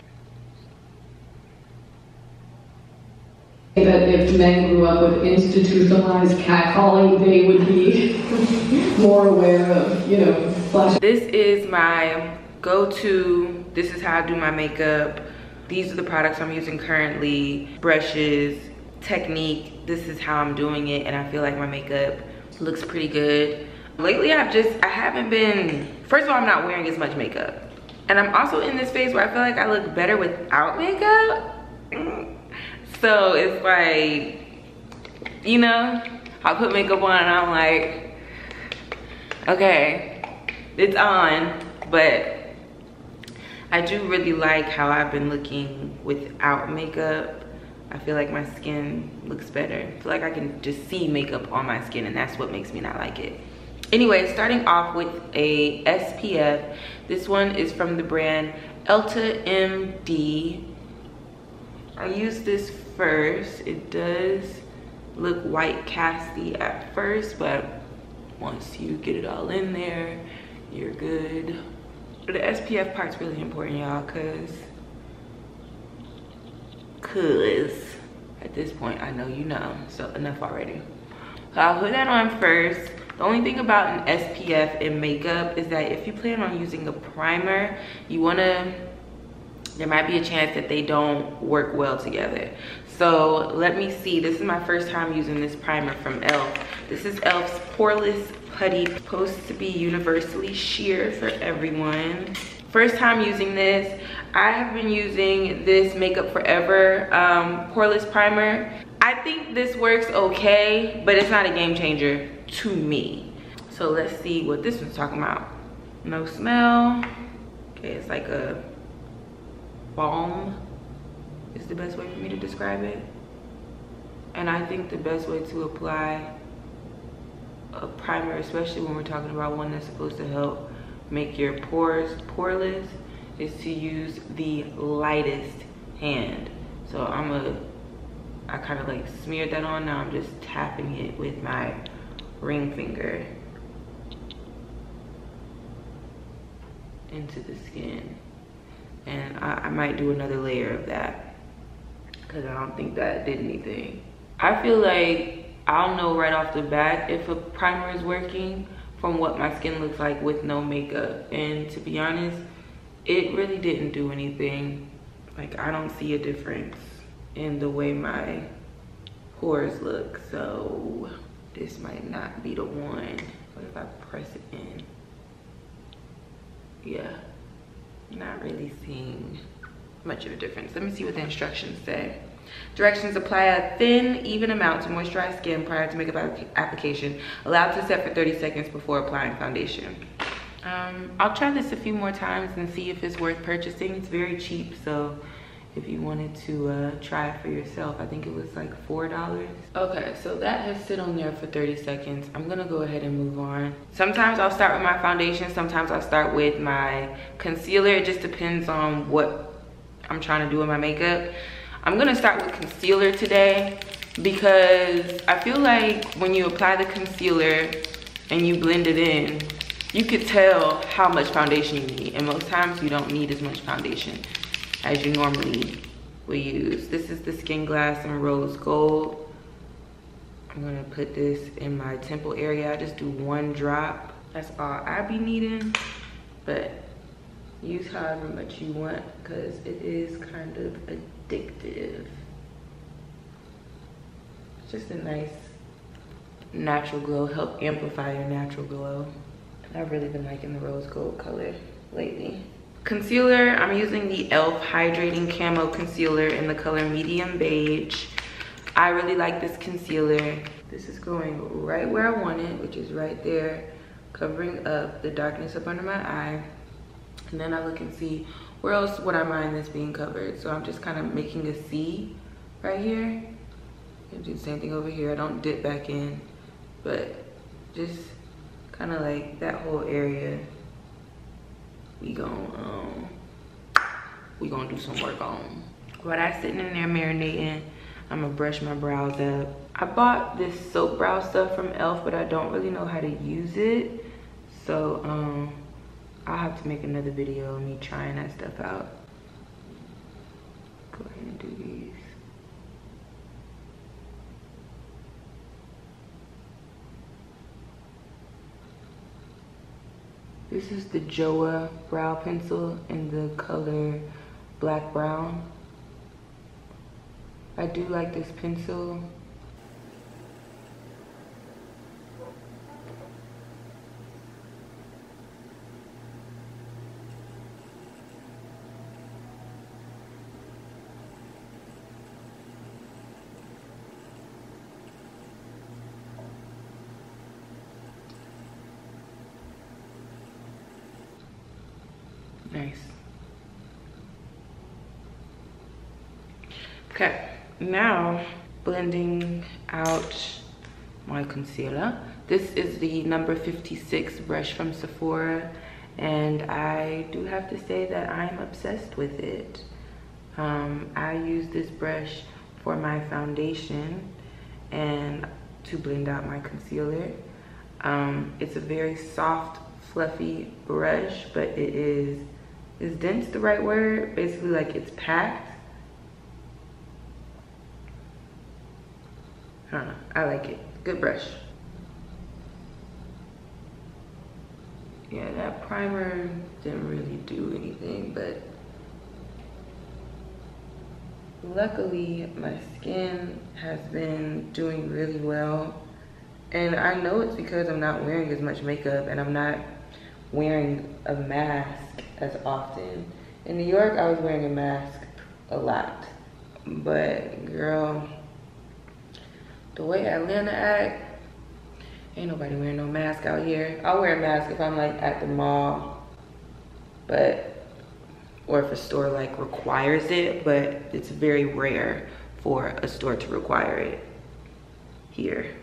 That if men grew up with institutionalized catcalling, they would be more aware of, you know, flash. This is my go-to, this is how I do my makeup. These are the products I'm using currently, brushes, technique. This is how I'm doing it and I feel like my makeup looks pretty good. Lately I've just, I haven't been, first of all, I'm not wearing as much makeup. And I'm also in this phase where I feel like I look better without makeup. Mm. So it's like, you know, I put makeup on and I'm like, okay, it's on, but I do really like how I've been looking without makeup. I feel like my skin looks better. I feel like I can just see makeup on my skin and that's what makes me not like it. Anyway, starting off with a SPF. This one is from the brand EltaMD. I use this first. It does look white casty at first, but once you get it all in there, you're good. The SPF part's really important, y'all, cause, cause at this point, I know you know, so enough already. So I'll put that on first. The only thing about an SPF in makeup is that if you plan on using a primer, you wanna there might be a chance that they don't work well together. So let me see, this is my first time using this primer from e.l.f. This is e.l.f.'s Poreless Putty, supposed to be universally sheer for everyone. First time using this. I have been using this Makeup Forever um, Poreless Primer. I think this works okay, but it's not a game changer to me. So let's see what this one's talking about. No smell. Okay, it's like a balm is the best way for me to describe it. And I think the best way to apply a primer, especially when we're talking about one that's supposed to help make your pores poreless, is to use the lightest hand. So I'm a, I kind of like smeared that on. Now I'm just tapping it with my ring finger into the skin and I, I might do another layer of that because I don't think that did anything. I feel like I'll know right off the bat if a primer is working from what my skin looks like with no makeup. And to be honest, it really didn't do anything. Like I don't see a difference in the way my pores look. So this might not be the one. What if I press it in? Yeah not really seeing much of a difference. Let me see what the instructions say. Directions apply a thin, even amount to moisturize skin prior to makeup application. Allowed to set for 30 seconds before applying foundation. Um, I'll try this a few more times and see if it's worth purchasing. It's very cheap, so if you wanted to uh, try it for yourself. I think it was like $4. Okay, so that has sit on there for 30 seconds. I'm gonna go ahead and move on. Sometimes I'll start with my foundation, sometimes I'll start with my concealer. It just depends on what I'm trying to do with my makeup. I'm gonna start with concealer today. because I feel like when you apply the concealer and you blend it in, you could tell how much foundation you need. And most times you don't need as much foundation as you normally will use. This is the Skin Glass in Rose Gold. I'm gonna put this in my temple area. I just do one drop. That's all I be needing, but use however much you want because it is kind of addictive. Just a nice natural glow, help amplify your natural glow. I've really been liking the rose gold color lately. Concealer, I'm using the e.l.f. Hydrating Camo Concealer in the color Medium Beige. I really like this concealer. This is going right where I want it, which is right there, covering up the darkness up under my eye. And then I look and see where else would I mind this being covered. So I'm just kind of making a C right here. Do the same thing over here. I don't dip back in, but just kind of like that whole area we gonna um we gonna do some work on while that's sitting in there marinating i'm gonna brush my brows up i bought this soap brow stuff from elf but i don't really know how to use it so um i'll have to make another video of me trying that stuff out go ahead and do these This is the Joa brow pencil in the color black brown. I do like this pencil. Nice. Okay, now blending out my concealer. This is the number 56 brush from Sephora and I do have to say that I'm obsessed with it. Um, I use this brush for my foundation and to blend out my concealer. Um, it's a very soft, fluffy brush, but it is is dense the right word? Basically like it's packed. I don't know, I like it. Good brush. Yeah, that primer didn't really do anything, but luckily my skin has been doing really well. And I know it's because I'm not wearing as much makeup and I'm not wearing a mask as often. In New York, I was wearing a mask a lot. But girl, the way Atlanta act, ain't nobody wearing no mask out here. I'll wear a mask if I'm like at the mall, but, or if a store like requires it, but it's very rare for a store to require it here.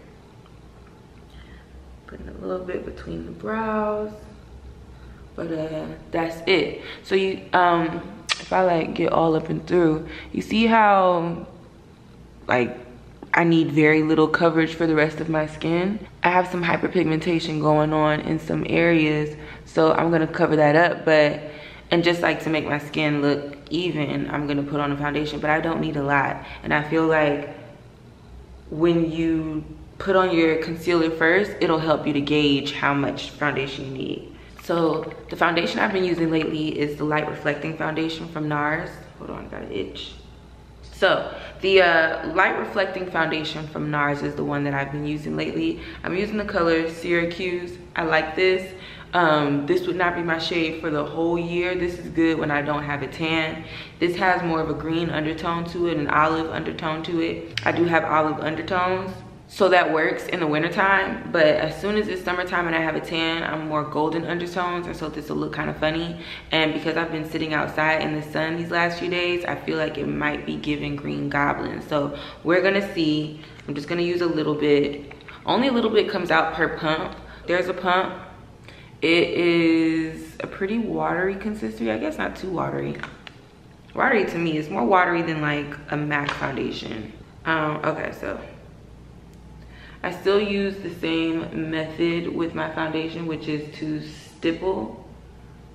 Putting a little bit between the brows but uh that's it so you um if i like get all up and through you see how like I need very little coverage for the rest of my skin. I have some hyperpigmentation going on in some areas, so I'm gonna cover that up, but, and just like to make my skin look even, I'm gonna put on a foundation, but I don't need a lot. And I feel like when you put on your concealer first, it'll help you to gauge how much foundation you need. So the foundation I've been using lately is the Light Reflecting Foundation from NARS. Hold on, I got an itch. So the uh, Light Reflecting Foundation from NARS is the one that I've been using lately. I'm using the color Syracuse. I like this. Um, this would not be my shade for the whole year. This is good when I don't have a tan. This has more of a green undertone to it, an olive undertone to it. I do have olive undertones so that works in the wintertime but as soon as it's summertime and i have a tan i'm more golden undertones and so this will look kind of funny. And because i've been sitting outside in the sun these last few days i feel like it might be giving green goblin so we're gonna see. I'm just gonna use a little bit. Only a little bit comes out per pump. There's a pump. It is a pretty watery consistency i guess not too watery. Watery to me. Is more watery than like a mac foundation. Um, okay, so I still use the same method with my foundation, which is to stipple.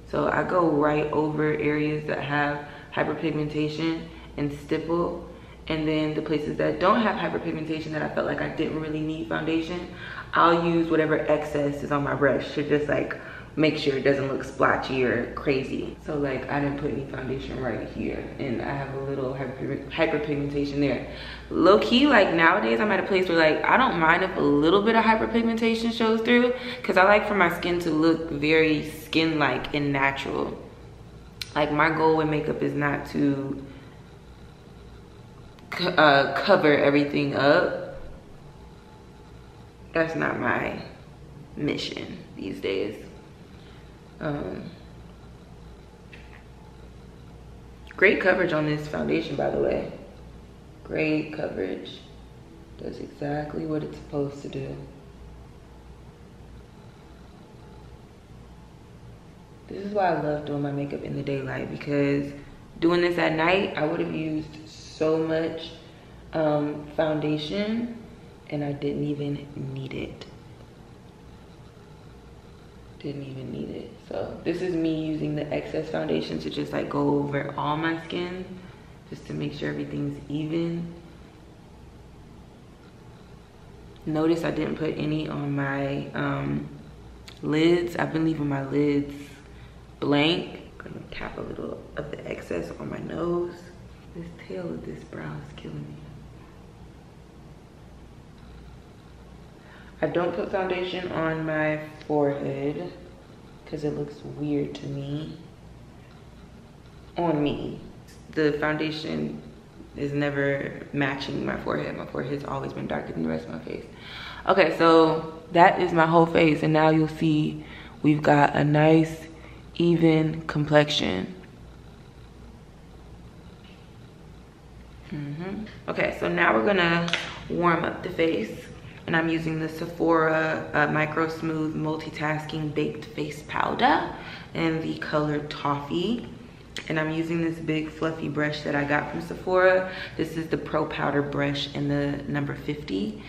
So I go right over areas that have hyperpigmentation and stipple. And then the places that don't have hyperpigmentation that I felt like I didn't really need foundation, I'll use whatever excess is on my brush to just like make sure it doesn't look splotchy or crazy. So like I didn't put any foundation right here and I have a little hyper hyperpigmentation there. Low key, like nowadays I'm at a place where like I don't mind if a little bit of hyperpigmentation shows through because I like for my skin to look very skin-like and natural. Like my goal with makeup is not to uh, cover everything up. That's not my mission these days. Um, great coverage on this foundation, by the way. Great coverage. Does exactly what it's supposed to do. This is why I love doing my makeup in the daylight because doing this at night, I would have used so much um, foundation and I didn't even need it didn't even need it. So this is me using the excess foundation to just like go over all my skin just to make sure everything's even. Notice I didn't put any on my um, lids. I've been leaving my lids blank. I'm gonna tap a little of the excess on my nose. This tail of this brow is killing me. I don't put foundation on my forehead because it looks weird to me. On me. The foundation is never matching my forehead. My forehead's always been darker than the rest of my face. Okay, so that is my whole face. And now you'll see we've got a nice, even complexion. Mm -hmm. Okay, so now we're gonna warm up the face and I'm using the Sephora uh, Micro Smooth Multitasking Baked Face Powder in the color Toffee. And I'm using this big fluffy brush that I got from Sephora. This is the Pro Powder brush in the number 50.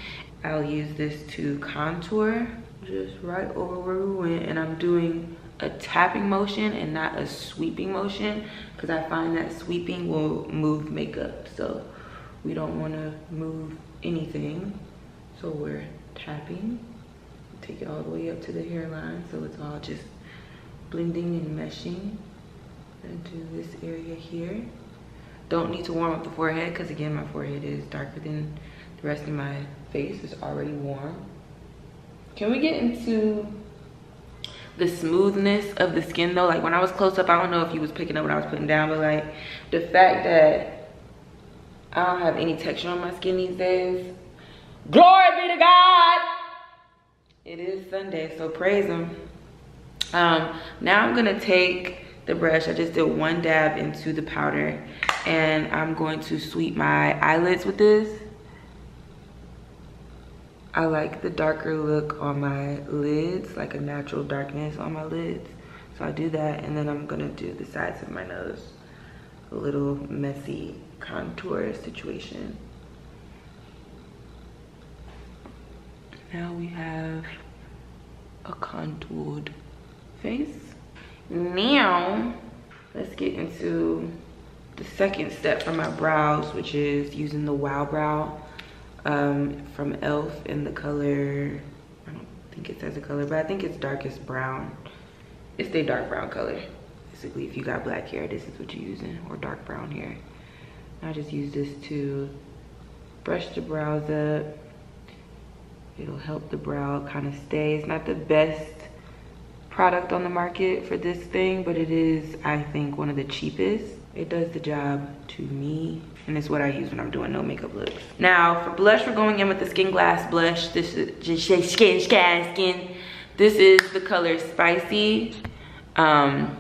I'll use this to contour just right over where we went. And I'm doing a tapping motion and not a sweeping motion because I find that sweeping will move makeup. So we don't want to move anything. So we're tapping, take it all the way up to the hairline so it's all just blending and meshing into this area here. Don't need to warm up the forehead because again, my forehead is darker than the rest of my face. It's already warm. Can we get into the smoothness of the skin though? Like when I was close up, I don't know if you was picking up what I was putting down, but like the fact that I don't have any texture on my skin these days, Glory be to God. It is Sunday, so praise him. Um, now I'm gonna take the brush. I just did one dab into the powder and I'm going to sweep my eyelids with this. I like the darker look on my lids, like a natural darkness on my lids. So I do that and then I'm gonna do the sides of my nose. A little messy contour situation. Now we have a contoured face. Now, let's get into the second step for my brows, which is using the Wow Brow um, from e.l.f. in the color, I don't think it says a color, but I think it's darkest brown. It's the dark brown color. Basically, if you got black hair, this is what you're using, or dark brown hair. I just use this to brush the brows up It'll help the brow kind of stay. It's not the best product on the market for this thing, but it is, I think, one of the cheapest. It does the job to me, and it's what I use when I'm doing no makeup looks. Now, for blush, we're going in with the Skin Glass blush. This is just skin, skin, skin. This is the color Spicy. Um,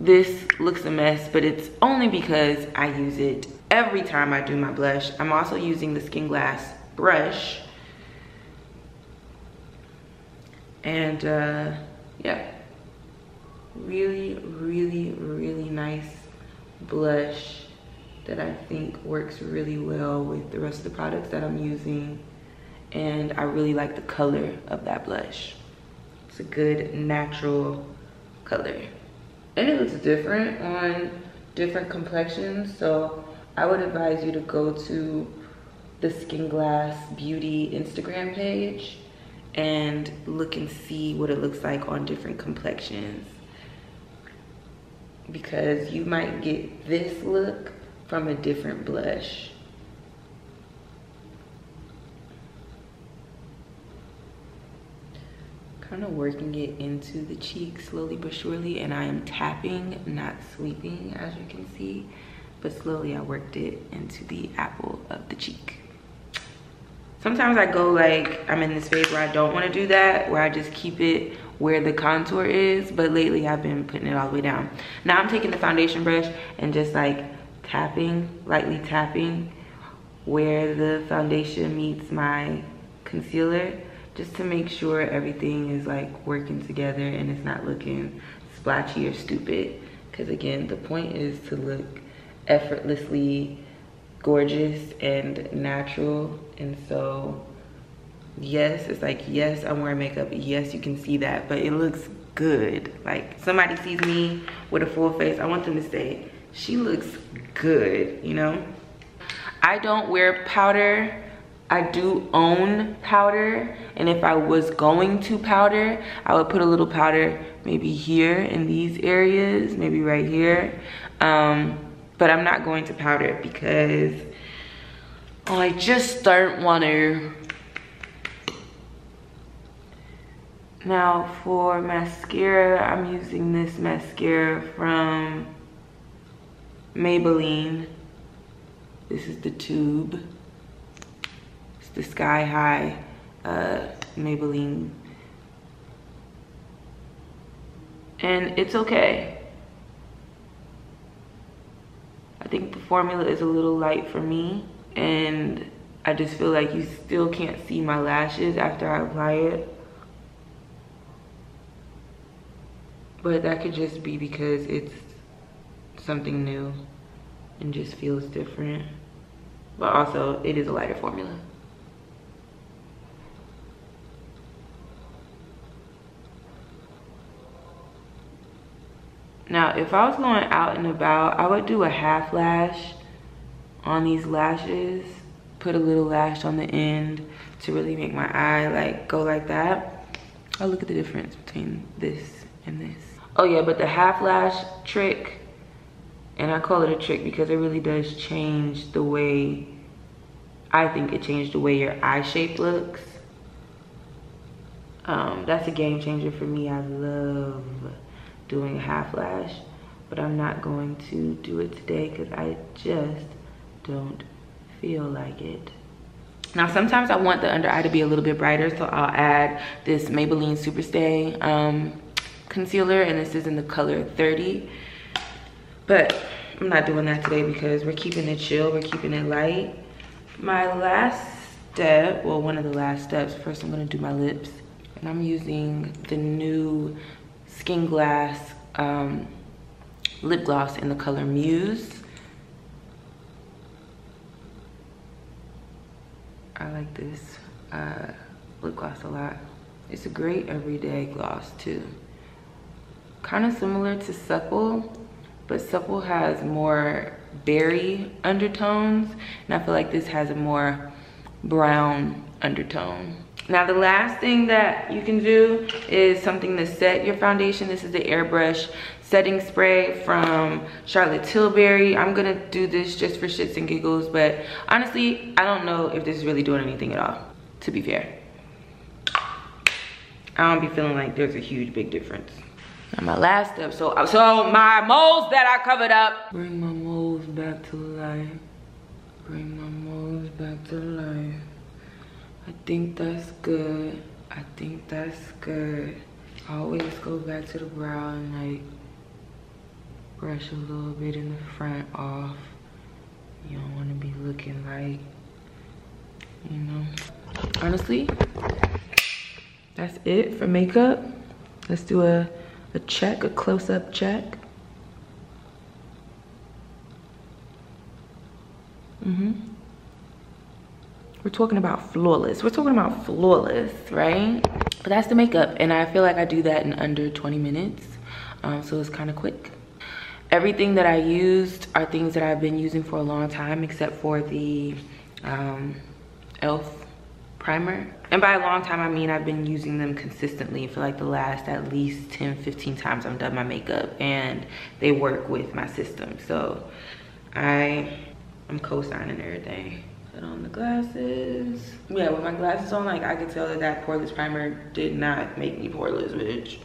this looks a mess, but it's only because I use it every time I do my blush. I'm also using the Skin Glass brush and uh, yeah really really really nice blush that I think works really well with the rest of the products that I'm using. And I really like the color of that blush. It's a good natural color. And it looks different on different complexions. So I would advise you to go to the Skin Glass Beauty Instagram page and look and see what it looks like on different complexions because you might get this look from a different blush. Kind of working it into the cheek slowly but surely and I am tapping, not sweeping as you can see, but slowly I worked it into the apple of the cheek. Sometimes I go like, I'm in this phase where I don't wanna do that, where I just keep it where the contour is, but lately I've been putting it all the way down. Now I'm taking the foundation brush and just like tapping, lightly tapping where the foundation meets my concealer, just to make sure everything is like working together and it's not looking splotchy or stupid. Cause again, the point is to look effortlessly gorgeous and natural. And so, yes, it's like, yes, I'm wearing makeup. Yes, you can see that, but it looks good. Like somebody sees me with a full face, I want them to say, she looks good, you know? I don't wear powder. I do own powder. And if I was going to powder, I would put a little powder maybe here in these areas, maybe right here. Um, but I'm not going to powder it because I just don't want to. Now for mascara, I'm using this mascara from Maybelline. This is the tube. It's the Sky High uh, Maybelline. And it's okay. I think the formula is a little light for me and I just feel like you still can't see my lashes after I apply it. But that could just be because it's something new and just feels different. But also, it is a lighter formula. Now, if I was going out and about, I would do a half lash on these lashes. Put a little lash on the end to really make my eye like go like that. Oh, look at the difference between this and this. Oh yeah, but the half lash trick, and I call it a trick because it really does change the way, I think it changed the way your eye shape looks. Um, that's a game changer for me. I love doing a half lash, but I'm not going to do it today because I just don't feel like it. Now, sometimes I want the under eye to be a little bit brighter, so I'll add this Maybelline Superstay um, concealer, and this is in the color 30. But I'm not doing that today because we're keeping it chill, we're keeping it light. My last step, well, one of the last steps, first I'm gonna do my lips. And I'm using the new Skin Glass um, lip gloss in the color Muse. I like this uh, lip gloss a lot. It's a great everyday gloss too. Kind of similar to Supple, but Supple has more berry undertones, and I feel like this has a more brown undertone. Now the last thing that you can do is something to set your foundation. This is the Airbrush setting spray from Charlotte Tilbury. I'm gonna do this just for shits and giggles, but honestly, I don't know if this is really doing anything at all, to be fair. I don't be feeling like there's a huge big difference. Now my last step, so, so my moles that I covered up. Bring my moles back to life. Bring my moles back to life. I think that's good. I think that's good. I Always go back to the brow and like brush a little bit in the front off. You don't want to be looking like, you know. Honestly, that's it for makeup. Let's do a, a check, a close-up check. Mm-hmm. We're talking about flawless. We're talking about flawless, right? But that's the makeup. And I feel like I do that in under 20 minutes. Um, so it's kind of quick. Everything that I used are things that I've been using for a long time, except for the um, e.l.f. primer. And by a long time, I mean I've been using them consistently for like the last at least 10, 15 times I've done my makeup. And they work with my system. So I, I'm co-signing everything. Put on the glasses. Yeah, with my glasses on, like I could tell that that poreless primer did not make me poreless, bitch.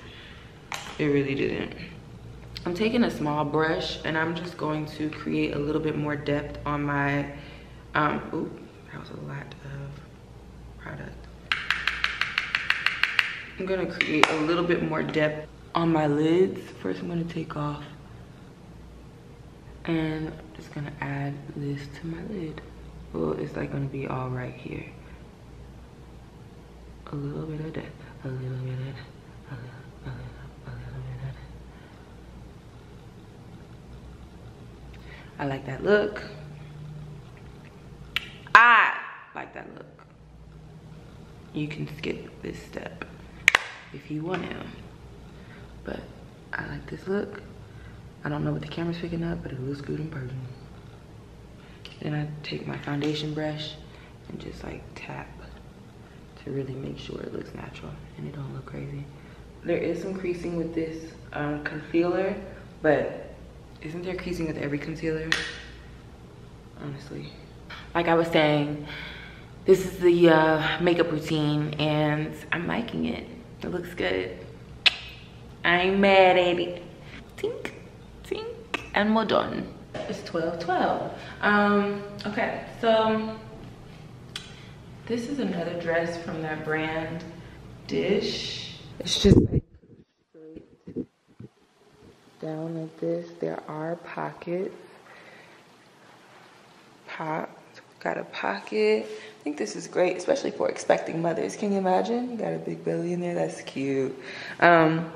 It really didn't. I'm taking a small brush and I'm just going to create a little bit more depth on my, um, ooh, that was a lot of product. I'm gonna create a little bit more depth on my lids. First I'm gonna take off and I'm just gonna add this to my lid well it's like gonna be all right here. A little bit of that a little bit of that a little, a little, bit of that. I like that look. I like that look. You can skip this step if you want to but I like this look. I don't know what the camera's picking up but it looks good in person then I take my foundation brush and just like tap to really make sure it looks natural and it don't look crazy. There is some creasing with this um, concealer, but isn't there creasing with every concealer? Honestly. Like I was saying, this is the uh, makeup routine and I'm liking it. It looks good. I ain't mad at it. Tink, tink, and we're done. It's 12, 12. Um, okay, so this is another dress from that brand, Dish. It's just down like this. There are pockets. Pop, got a pocket. I think this is great, especially for expecting mothers. Can you imagine? You got a big belly in there, that's cute. Um,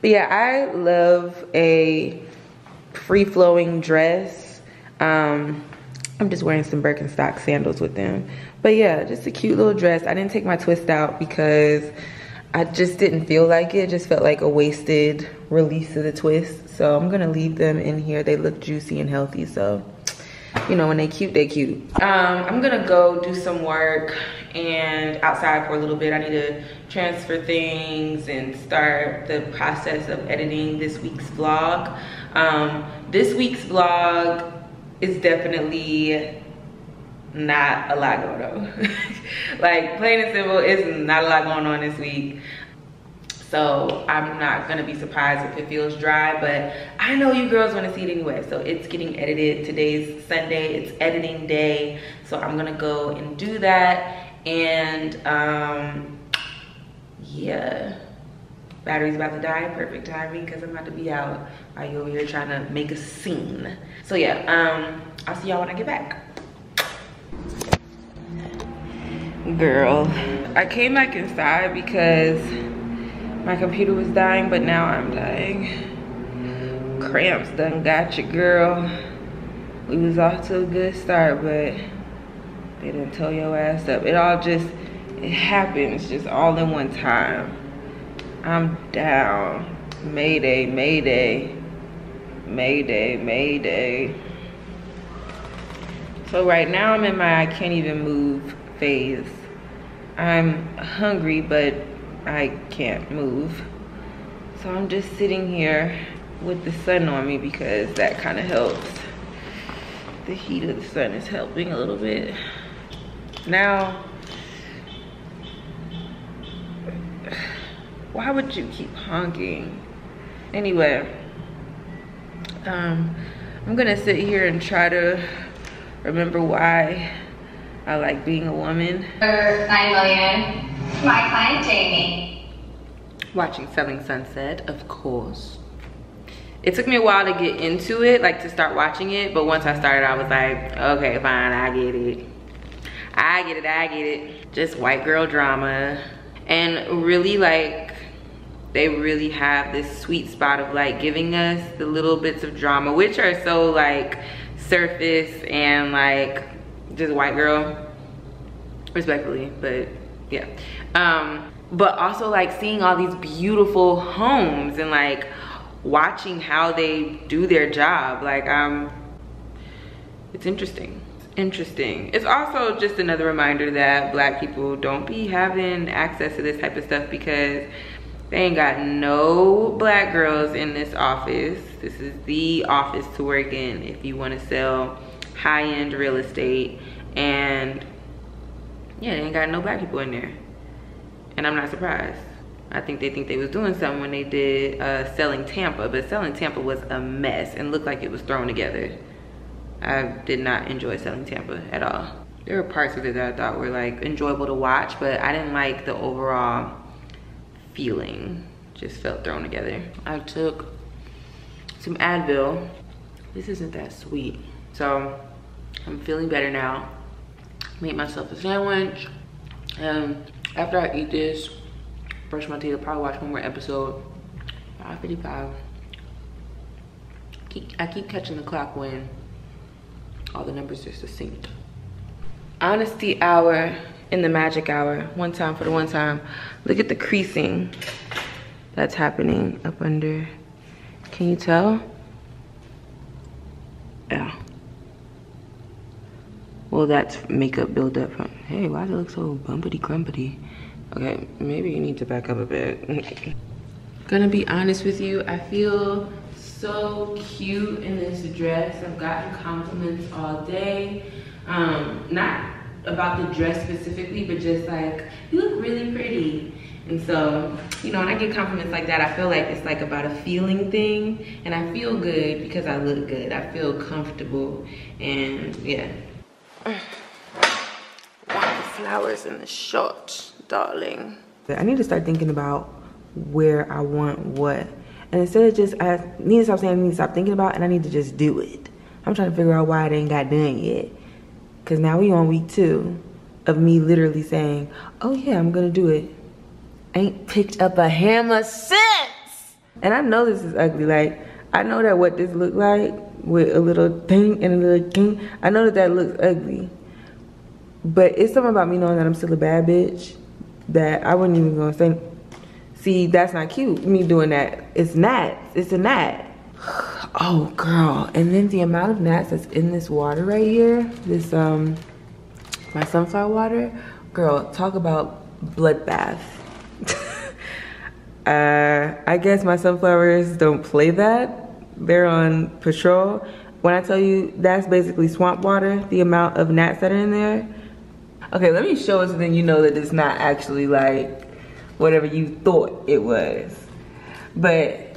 but yeah, I love a free-flowing dress. Um, I'm just wearing some Birkenstock sandals with them. But yeah, just a cute little dress. I didn't take my twist out because I just didn't feel like it. it just felt like a wasted release of the twist. So I'm gonna leave them in here. They look juicy and healthy, so you know, when they cute, they cute. Um, I'm gonna go do some work and outside for a little bit. I need to transfer things and start the process of editing this week's vlog. Um, this week's vlog is definitely not a lot going on. like plain and simple, it's not a lot going on this week. So I'm not gonna be surprised if it feels dry, but I know you girls wanna see it anyway. So it's getting edited. Today's Sunday, it's editing day. So I'm gonna go and do that. And um, yeah, battery's about to die. Perfect timing because I'm about to be out while you over here trying to make a scene. So yeah, um, I'll see y'all when I get back. Girl, I came back inside because my computer was dying, but now I'm dying. Cramps done got you, girl. We was off to a good start, but they didn't tell your ass up. It all just, it happens just all in one time. I'm down. Mayday, mayday, mayday, mayday. So right now I'm in my I can't even move phase. I'm hungry, but I can't move. So I'm just sitting here with the sun on me because that kind of helps. The heat of the sun is helping a little bit. Now, why would you keep honking? Anyway, um, I'm gonna sit here and try to remember why I like being a woman. For 9 million, my client Jamie. Watching Selling Sunset, of course. It took me a while to get into it, like to start watching it, but once I started, I was like, okay, fine, I get it. I get it, I get it. Just white girl drama. And really like, they really have this sweet spot of like giving us the little bits of drama, which are so like surface and like just white girl, respectfully, but yeah. Um, but also like seeing all these beautiful homes and like watching how they do their job. Like, um, it's interesting. Interesting. It's also just another reminder that black people don't be having access to this type of stuff because they ain't got no black girls in this office. This is the office to work in if you want to sell high-end real estate. And yeah, they ain't got no black people in there. And I'm not surprised. I think they think they was doing something when they did uh, Selling Tampa, but Selling Tampa was a mess and looked like it was thrown together. I did not enjoy Selling Tampa at all. There were parts of it that I thought were like enjoyable to watch, but I didn't like the overall feeling. Just felt thrown together. I took some Advil. This isn't that sweet. So I'm feeling better now. Made myself a sandwich. And after I eat this, brush my teeth, I'll probably watch one more episode. 5.55. I keep catching the clock when all the numbers are succinct. Honesty hour in the magic hour. One time for the one time. Look at the creasing that's happening up under. Can you tell? Yeah. Well, that's makeup buildup from, hey, why does it look so bumpity crumpity? Okay, maybe you need to back up a bit. Gonna be honest with you, I feel so cute in this dress. I've gotten compliments all day. Um, not about the dress specifically, but just like, you look really pretty. And so, you know, when I get compliments like that, I feel like it's like about a feeling thing. And I feel good because I look good. I feel comfortable. And yeah. Want the flowers in the shot darling. I need to start thinking about where I want what. And instead of just, I need to stop saying I need to stop thinking about and I need to just do it. I'm trying to figure out why it ain't got done yet. Cause now we on week two of me literally saying, oh yeah, I'm gonna do it. Ain't picked up a hammer since. And I know this is ugly. Like, I know that what this look like with a little thing and a little thing, I know that that looks ugly. But it's something about me knowing that I'm still a bad bitch that I wasn't even gonna say. See, that's not cute, me doing that. It's not, it's a gnat. Oh girl, and then the amount of gnats that's in this water right here, this, um, my sunflower water, girl, talk about bloodbath. uh, I guess my sunflowers don't play that. They're on patrol. When I tell you that's basically swamp water, the amount of gnats that are in there, Okay, let me show it so then you know that it's not actually like whatever you thought it was. But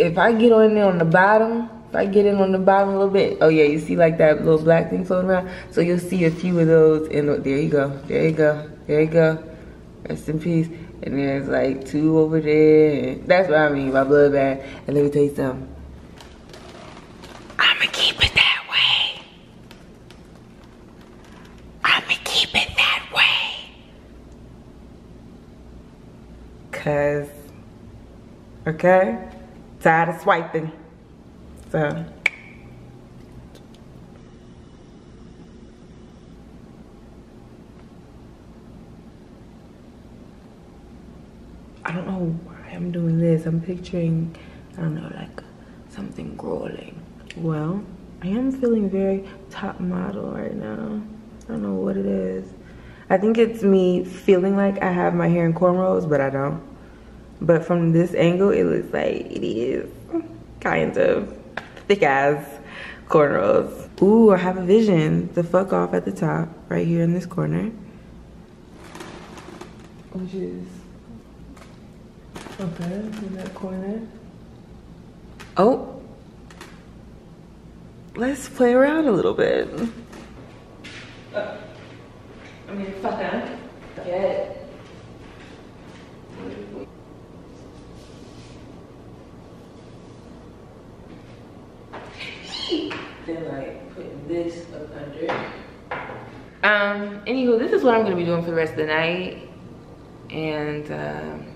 if I get on there on the bottom, if I get in on the bottom a little bit, oh yeah, you see like that little black thing floating around? So you'll see a few of those in the, there you go, there you go, there you go. Rest in peace. And there's like two over there. That's what I mean by bloodbath. And let me tell you something. I'ma keep it that way. I'ma keep it that way. Cause, okay, tired of swiping. So. I don't know why I'm doing this. I'm picturing, I don't know, like something growling. Well, I am feeling very top model right now. I don't know what it is. I think it's me feeling like I have my hair in cornrows, but I don't. But from this angle, it looks like it is kind of thick as cornrows. Ooh, I have a vision. The fuck off at the top, right here in this corner. Which is, okay, in that corner. Oh, let's play around a little bit. Uh, I mean, fucker, get then like putting this up under. Um, anywho, this is what I'm gonna be doing for the rest of the night. And um,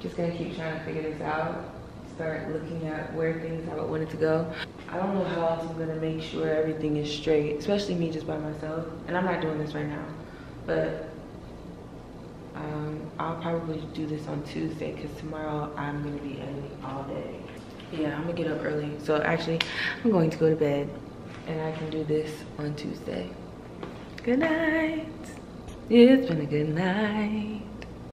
just gonna keep trying to figure this out. Start looking at where things, I want it to go. I don't know how else I'm gonna make sure everything is straight, especially me just by myself. And I'm not doing this right now, but um, I'll probably do this on Tuesday because tomorrow I'm gonna be editing all day. Yeah, I'm gonna get up early. So actually, I'm going to go to bed and I can do this on Tuesday. Good night. It's been a good night.